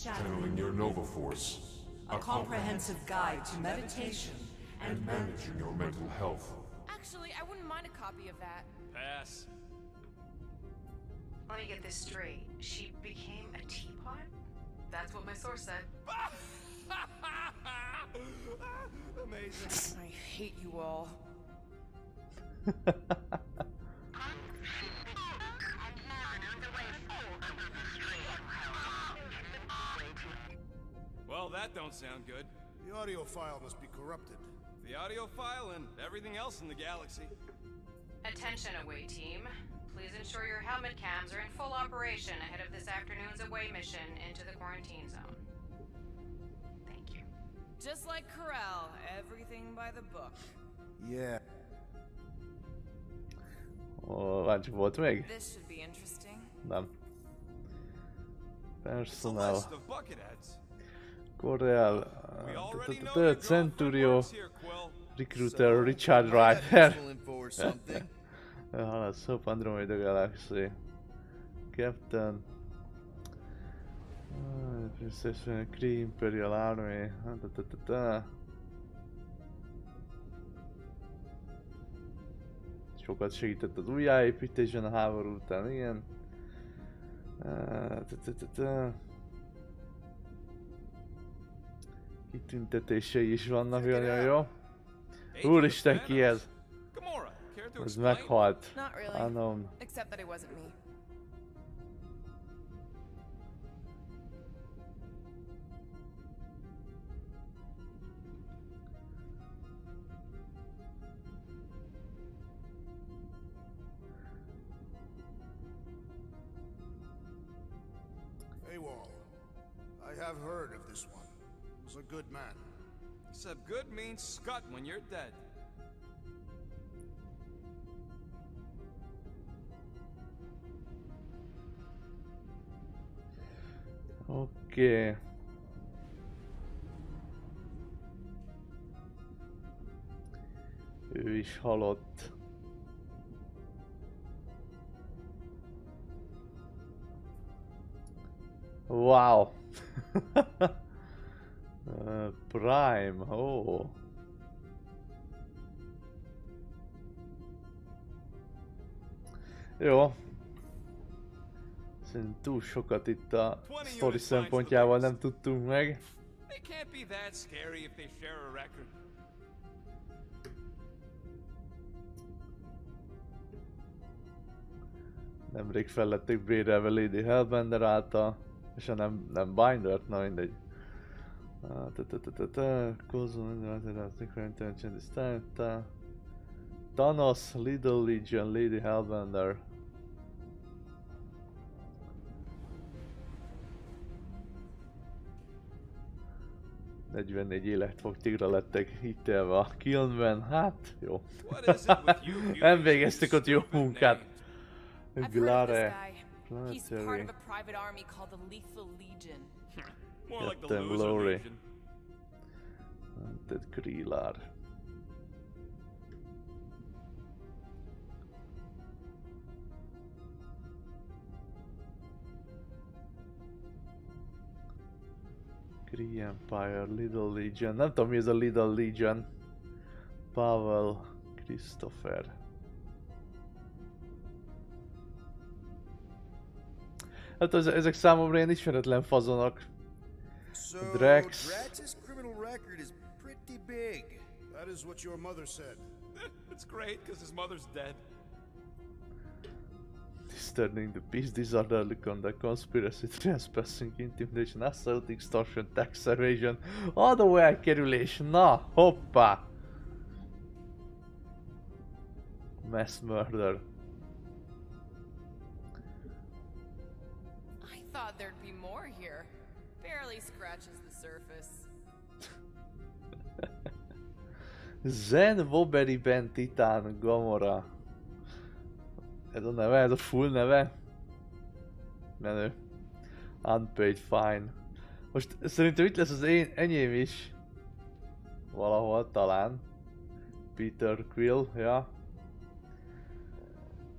S13: Channeling your Nova Force.
S14: A comprehensive guide to meditation
S13: and managing your mental health.
S7: Actually, I wouldn't mind a copy of that.
S3: Pass.
S14: Let me get this straight. She became a teapot? That's what my source said.
S3: Amazing.
S7: I hate you all.
S3: Well, that don't sound good.
S10: the audio file must be corrupted.
S3: The audio file and everything else in the galaxy.
S15: Attention, away team. Please ensure your helmet cams are in full operation ahead of this afternoon's away mission into the quarantine zone. Thank you.
S7: Just like Ko-Rel, everything by the book.
S4: Yeah.
S1: Ó, várj, csak volt még?
S7: This should be interesting.
S1: Nem.
S3: It's a
S1: Personal.
S3: list of bucketheads.
S1: Ko-Rel.
S3: We already know
S1: The Centurio.
S3: girlfriend works here, Quill.
S1: Recruiter Richard
S4: I Rider. something.
S1: Haladsz Hope Andromeda Galaxy. Captain. Ah, Princess Kree Imperial Army. Ah, Da, da, da, da. Sokat segített az újjáépítésen a háború után, igen. Ah, da, da, da, da. Kitüntetései is vannak, nagyon jó. Úristen, ki ez?
S3: Gamora, care to
S1: Ez
S3: explain?
S1: meghalt.
S7: Not really.
S1: Unknown.
S7: Except that it wasn't me.
S10: AWOL. I have heard of this one. He was a good man.
S3: Except good means scut when you're dead.
S1: Oké. Ő is halott. Wow. Uh, Prime, ó. Jó. Szerintem túl sokat itt a sztori szempontjával nem tudtunk meg. Nemrég fellették bérelve Lady Hellbender által, és a nem, nem Bindert, na mindegy. Thanos, Little Legion, Lady Hellbender. ...44 életfogtigra lettek ítélve a kilnben, hát jó.
S3: What is it with you humans
S1: Nem
S3: and
S1: végeztek ott jó
S3: stupid
S1: munkát.
S7: I've heard of
S1: Glare.
S7: this guy. He's part
S1: Planetary.
S7: of a private army
S1: Krillar. Kree Empire, Little Legion. Nem tudom mi ez a Little Legion. Pavel Christopher. Hát ez, ezek számomra ilyen ismeretlen fazonok.
S4: So,
S1: Drax.
S4: Drax's criminal record is pretty big.
S10: That is what your mother said.
S3: it's great, because his mother's dead.
S1: Disturbing the peace, disorderly conduct, conspiracy, trespassing, intimidation, assault, extortion, tax evasion, all the way elkerülés, na, hoppá! Mass murder.
S7: I thought there'd be more here. Barely scratches the surface.
S1: Zen Whoberi Ben Titán Gamora. Ez a neve, ez a full neve. Menő. Unpaid fine. Most szerintem itt lesz az én enyém is. Valahol talán. Peter Quill, ja.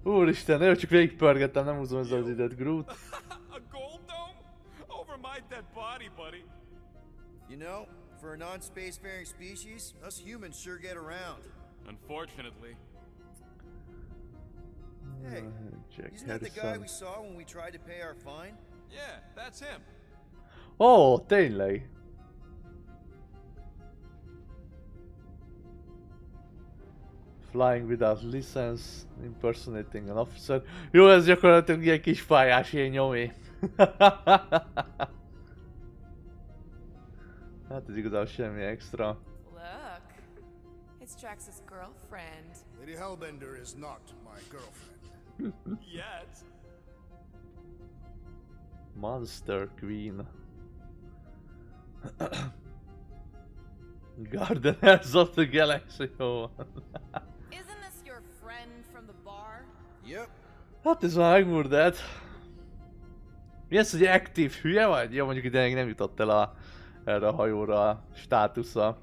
S1: Úristen, én csak végigpörgettem, nem húzom ezzel az időt. Groot.
S3: A gold dome? Over my dead body, buddy.
S4: You know, for a non-spacefaring species, us humans sure get around.
S3: Unfortunately.
S4: Hey,
S1: Jack
S4: isn't that the guy we saw when we tried to pay our fine?
S3: Yeah, that's him.
S1: Oh, tényleg. Flying without license, impersonating an officer. Jó, ez gyakorlatilag ilyen kis pályás ilyen nyomé. hát ez igazából semmi extra.
S7: Look, it's Drax's girlfriend.
S10: Lady Hellbender is not my girlfriend.
S3: Yet.
S1: Monster Queen. Gardeners of the Galaxy.
S7: Isn't this your friend from the bar?
S4: Yep.
S1: Hát ez már megmurdelt. Mi ez, hogy aktív hülye vagy? Jó, mondjuk ideig nem jutott el a, erre a hajóra a státusza.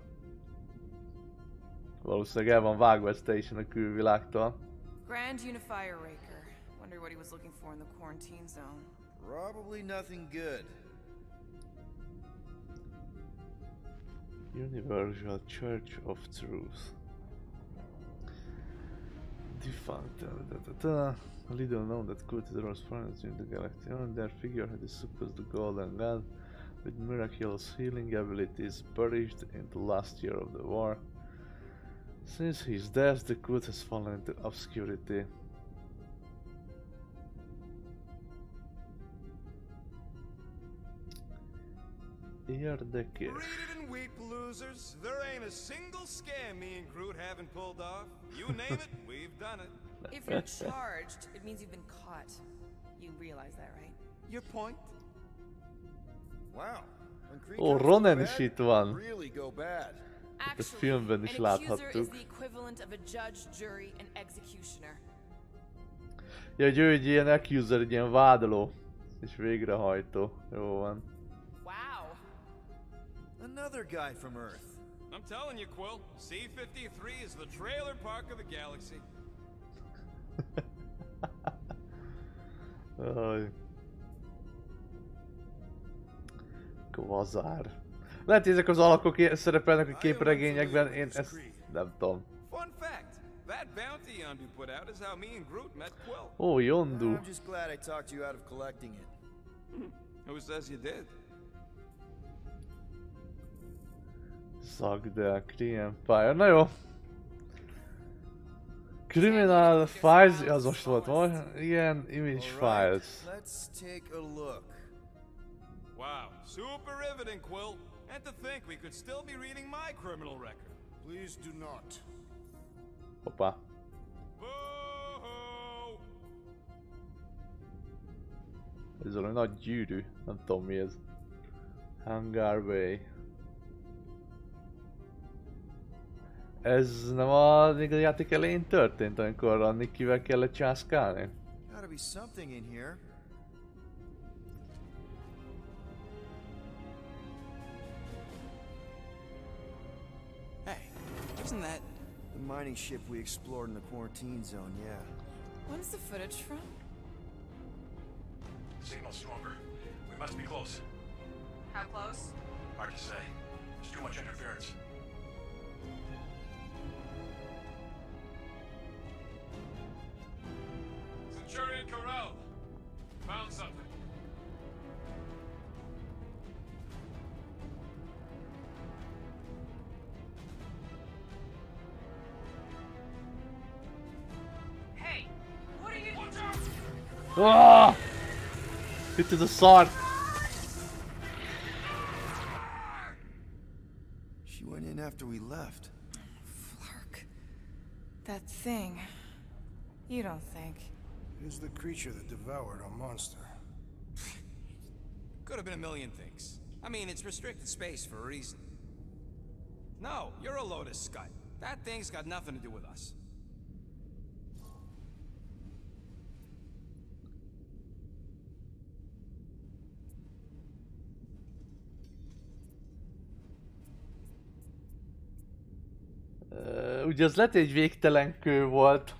S1: Valószínűleg el van vágva ez teljesen a külvilágtól.
S7: Grand Unifier Raker. Wonder what he was looking for in the quarantine zone.
S4: Probably nothing good.
S1: Universal Church of Truth. Defunct. Da, da, da, da. Little known that cult is the most prominent in the galaxy. On their figurehead is supposed the Golden God with miraculous healing abilities perished in the last year of the war. Since his death, the cult has fallen into obscurity. Érdekes.
S3: Read it and weep, losers. There ain't a single scam me and Groot haven't pulled off. You name it, we've done it.
S7: If you're charged, it means you've been caught. You realize that, right?
S3: Your point?
S4: Wow. When Kree
S1: Ó,
S4: oh, comes
S1: Ronan
S4: bed,
S1: is itt van.
S4: Really go bad.
S1: A filmben is láthattuk. Ja, hogy ő egy ilyen accuser, egy ilyen vádoló. És végrehajtó. Jó van.
S7: Wow.
S4: Another guy from Earth.
S3: I'm telling you, Quill, C-53 is the trailer park of the galaxy.
S1: Aj. Kvazár. Lehet, hogy ezek az alakok szerepelnek a képregényekben, én ezt nem tudom.
S3: Fun fact, that bounty Yondu put out is how me and Groot met Quill.
S1: Ó, Yondu.
S4: I'm just glad I talked you out of collecting it.
S3: Who says you did?
S1: Crime Empire. Na jó. Criminal Files, az most volt most. Igen, Image Files.
S4: Let's take a look.
S3: Wow, super riveting, Quill. And to think we could still be reading my criminal record.
S10: Please do not.
S1: Hoppá. Ez valami nagy gyűrű, nem tudom mi ez. Hangar Way. Ez nem a, még a játék elején történt, amikor a Nikivel kellett császkálni?
S4: Gotta be something in here.
S6: Isn't that...
S4: The mining ship we explored in the quarantine zone, yeah.
S7: When's the footage from?
S16: Signal stronger. We must be close.
S15: How close?
S16: Hard to say. There's too much interference.
S3: Centurion Ko-Rel, found something.
S1: Ah! Itt ez a szar!
S4: She went in after we left.
S7: Flark. That thing. You don't think.
S10: It is the creature that devoured our monster.
S6: Could have been a million things. I mean, it's restricted space for a reason. No, you're a Lotus of scud. That thing's got nothing to do with us.
S1: Ugye az lett egy végtelen kő volt,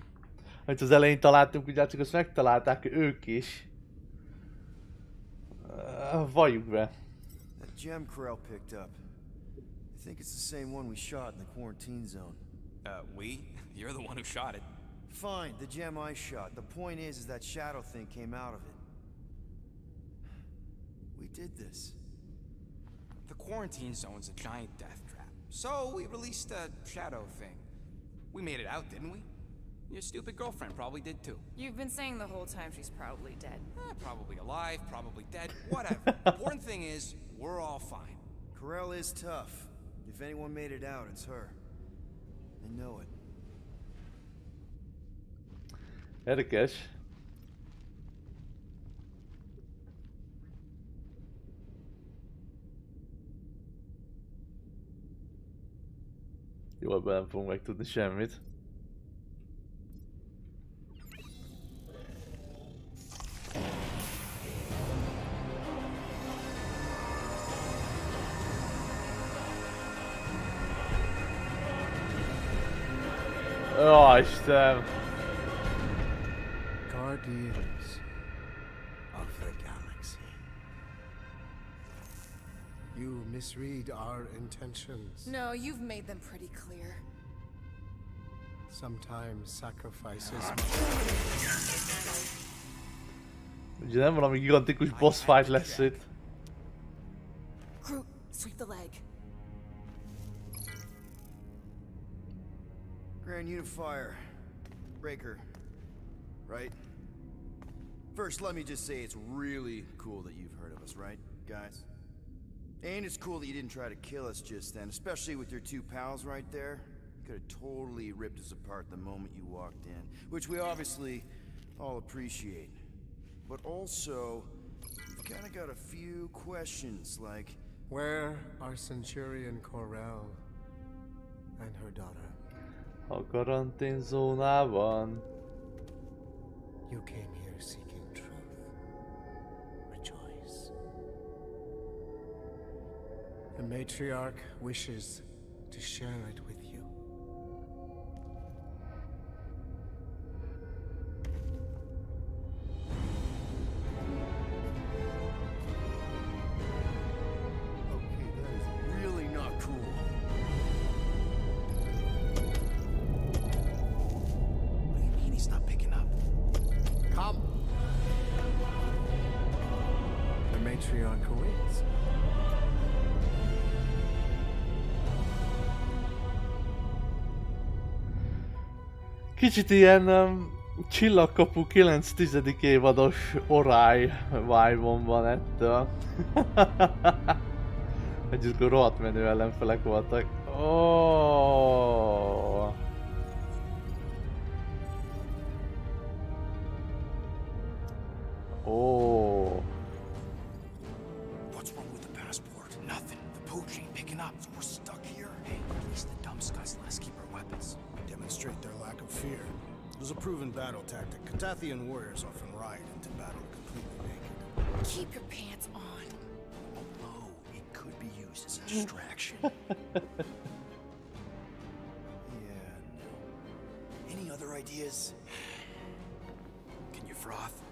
S1: amit az elején találtunk, ugye csak azt megtalálták ők is. Uh, valljuk be.
S4: That gem Ko-Rel picked up. I think it's the same one we shot in the quarantine zone.
S6: Uh, we? You're the one who shot it.
S4: Fine, the gem I shot. The point is, is that shadow thing came out of it. We did this.
S6: The quarantine zone's a giant death trap. So we released a shadow thing. We made it out, didn't we? Your stupid girlfriend probably did too.
S7: You've been saying the whole time she's probably dead.
S6: Eh, probably alive, probably dead, whatever. Important thing is, we're all fine.
S4: Ko-Rel is tough. If anyone made it out, it's her. I know it.
S1: Érdekes. Jó, ebben nem fogunk megtudni semmit. Ó, Istenem!
S17: Guardians misread our intentions.
S7: No, you've made them pretty clear.
S17: Sometimes sacrifices
S1: Ugye nem valami gigantikus boss fight lesz itt.
S7: Groot, sweep the leg.
S4: Grand Unifier. Breaker. Right? First, let me just say it's really cool that you've heard of us, right, guys? And it's cool that you didn't try to kill us just then, especially with your two pals right there. You could have totally ripped us apart the moment you walked in, which we obviously all appreciate. But also, we've kind of got a few questions, like...
S17: Where are Centurion Ko-Rel and her daughter?
S1: A karanténzónában.
S17: You came here seeking The matriarch wishes to share it with
S1: Kicsit ilyen um, Csillagkapu 9 tizedik évados orály vibe van ettől. Egyébként rohadt menő ellenfelek voltak. Oh.
S10: Tactic. Warriors often ride into battle completely naked.
S7: Keep your pants on.
S4: Oh, it could be used as a mm. distraction. yeah, no. Any other ideas?
S6: Can you froth?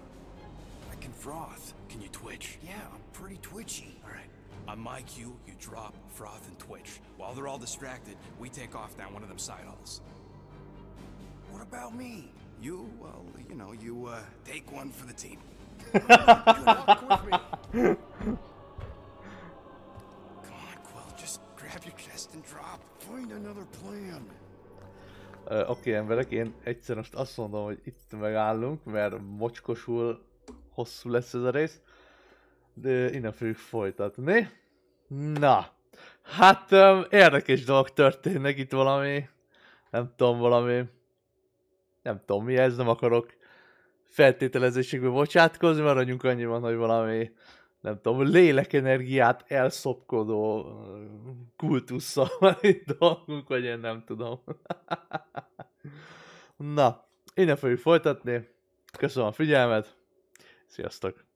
S4: I can froth.
S6: Can you twitch?
S4: Yeah, I'm pretty twitchy.
S6: All right. On my cue, you drop, froth, and twitch. While they're all distracted, we take off down one of them side halls.
S4: What about me?
S6: You, well, you know, you, uh, take one for the team. Come on, Quill, just grab your chest and drop.
S4: Find another plan.
S1: Oké emberek, én egyszer most azt mondom, hogy itt megállunk, mert mocskosul hosszú lesz ez a rész. De innen fogjuk folytatni. Na, hát um, érdekes dolog történnek itt valami, nem tudom, valami, nem tudom mi ez, nem akarok feltételezésekbe bocsátkozni, mert anyunk annyi van, hogy valami, nem tudom, lélekenergiát elszopkodó ö, kultusszal itt dolgunk, vagy én nem tudom. Na, innen fogjuk folytatni. Köszönöm a figyelmet. Sziasztok!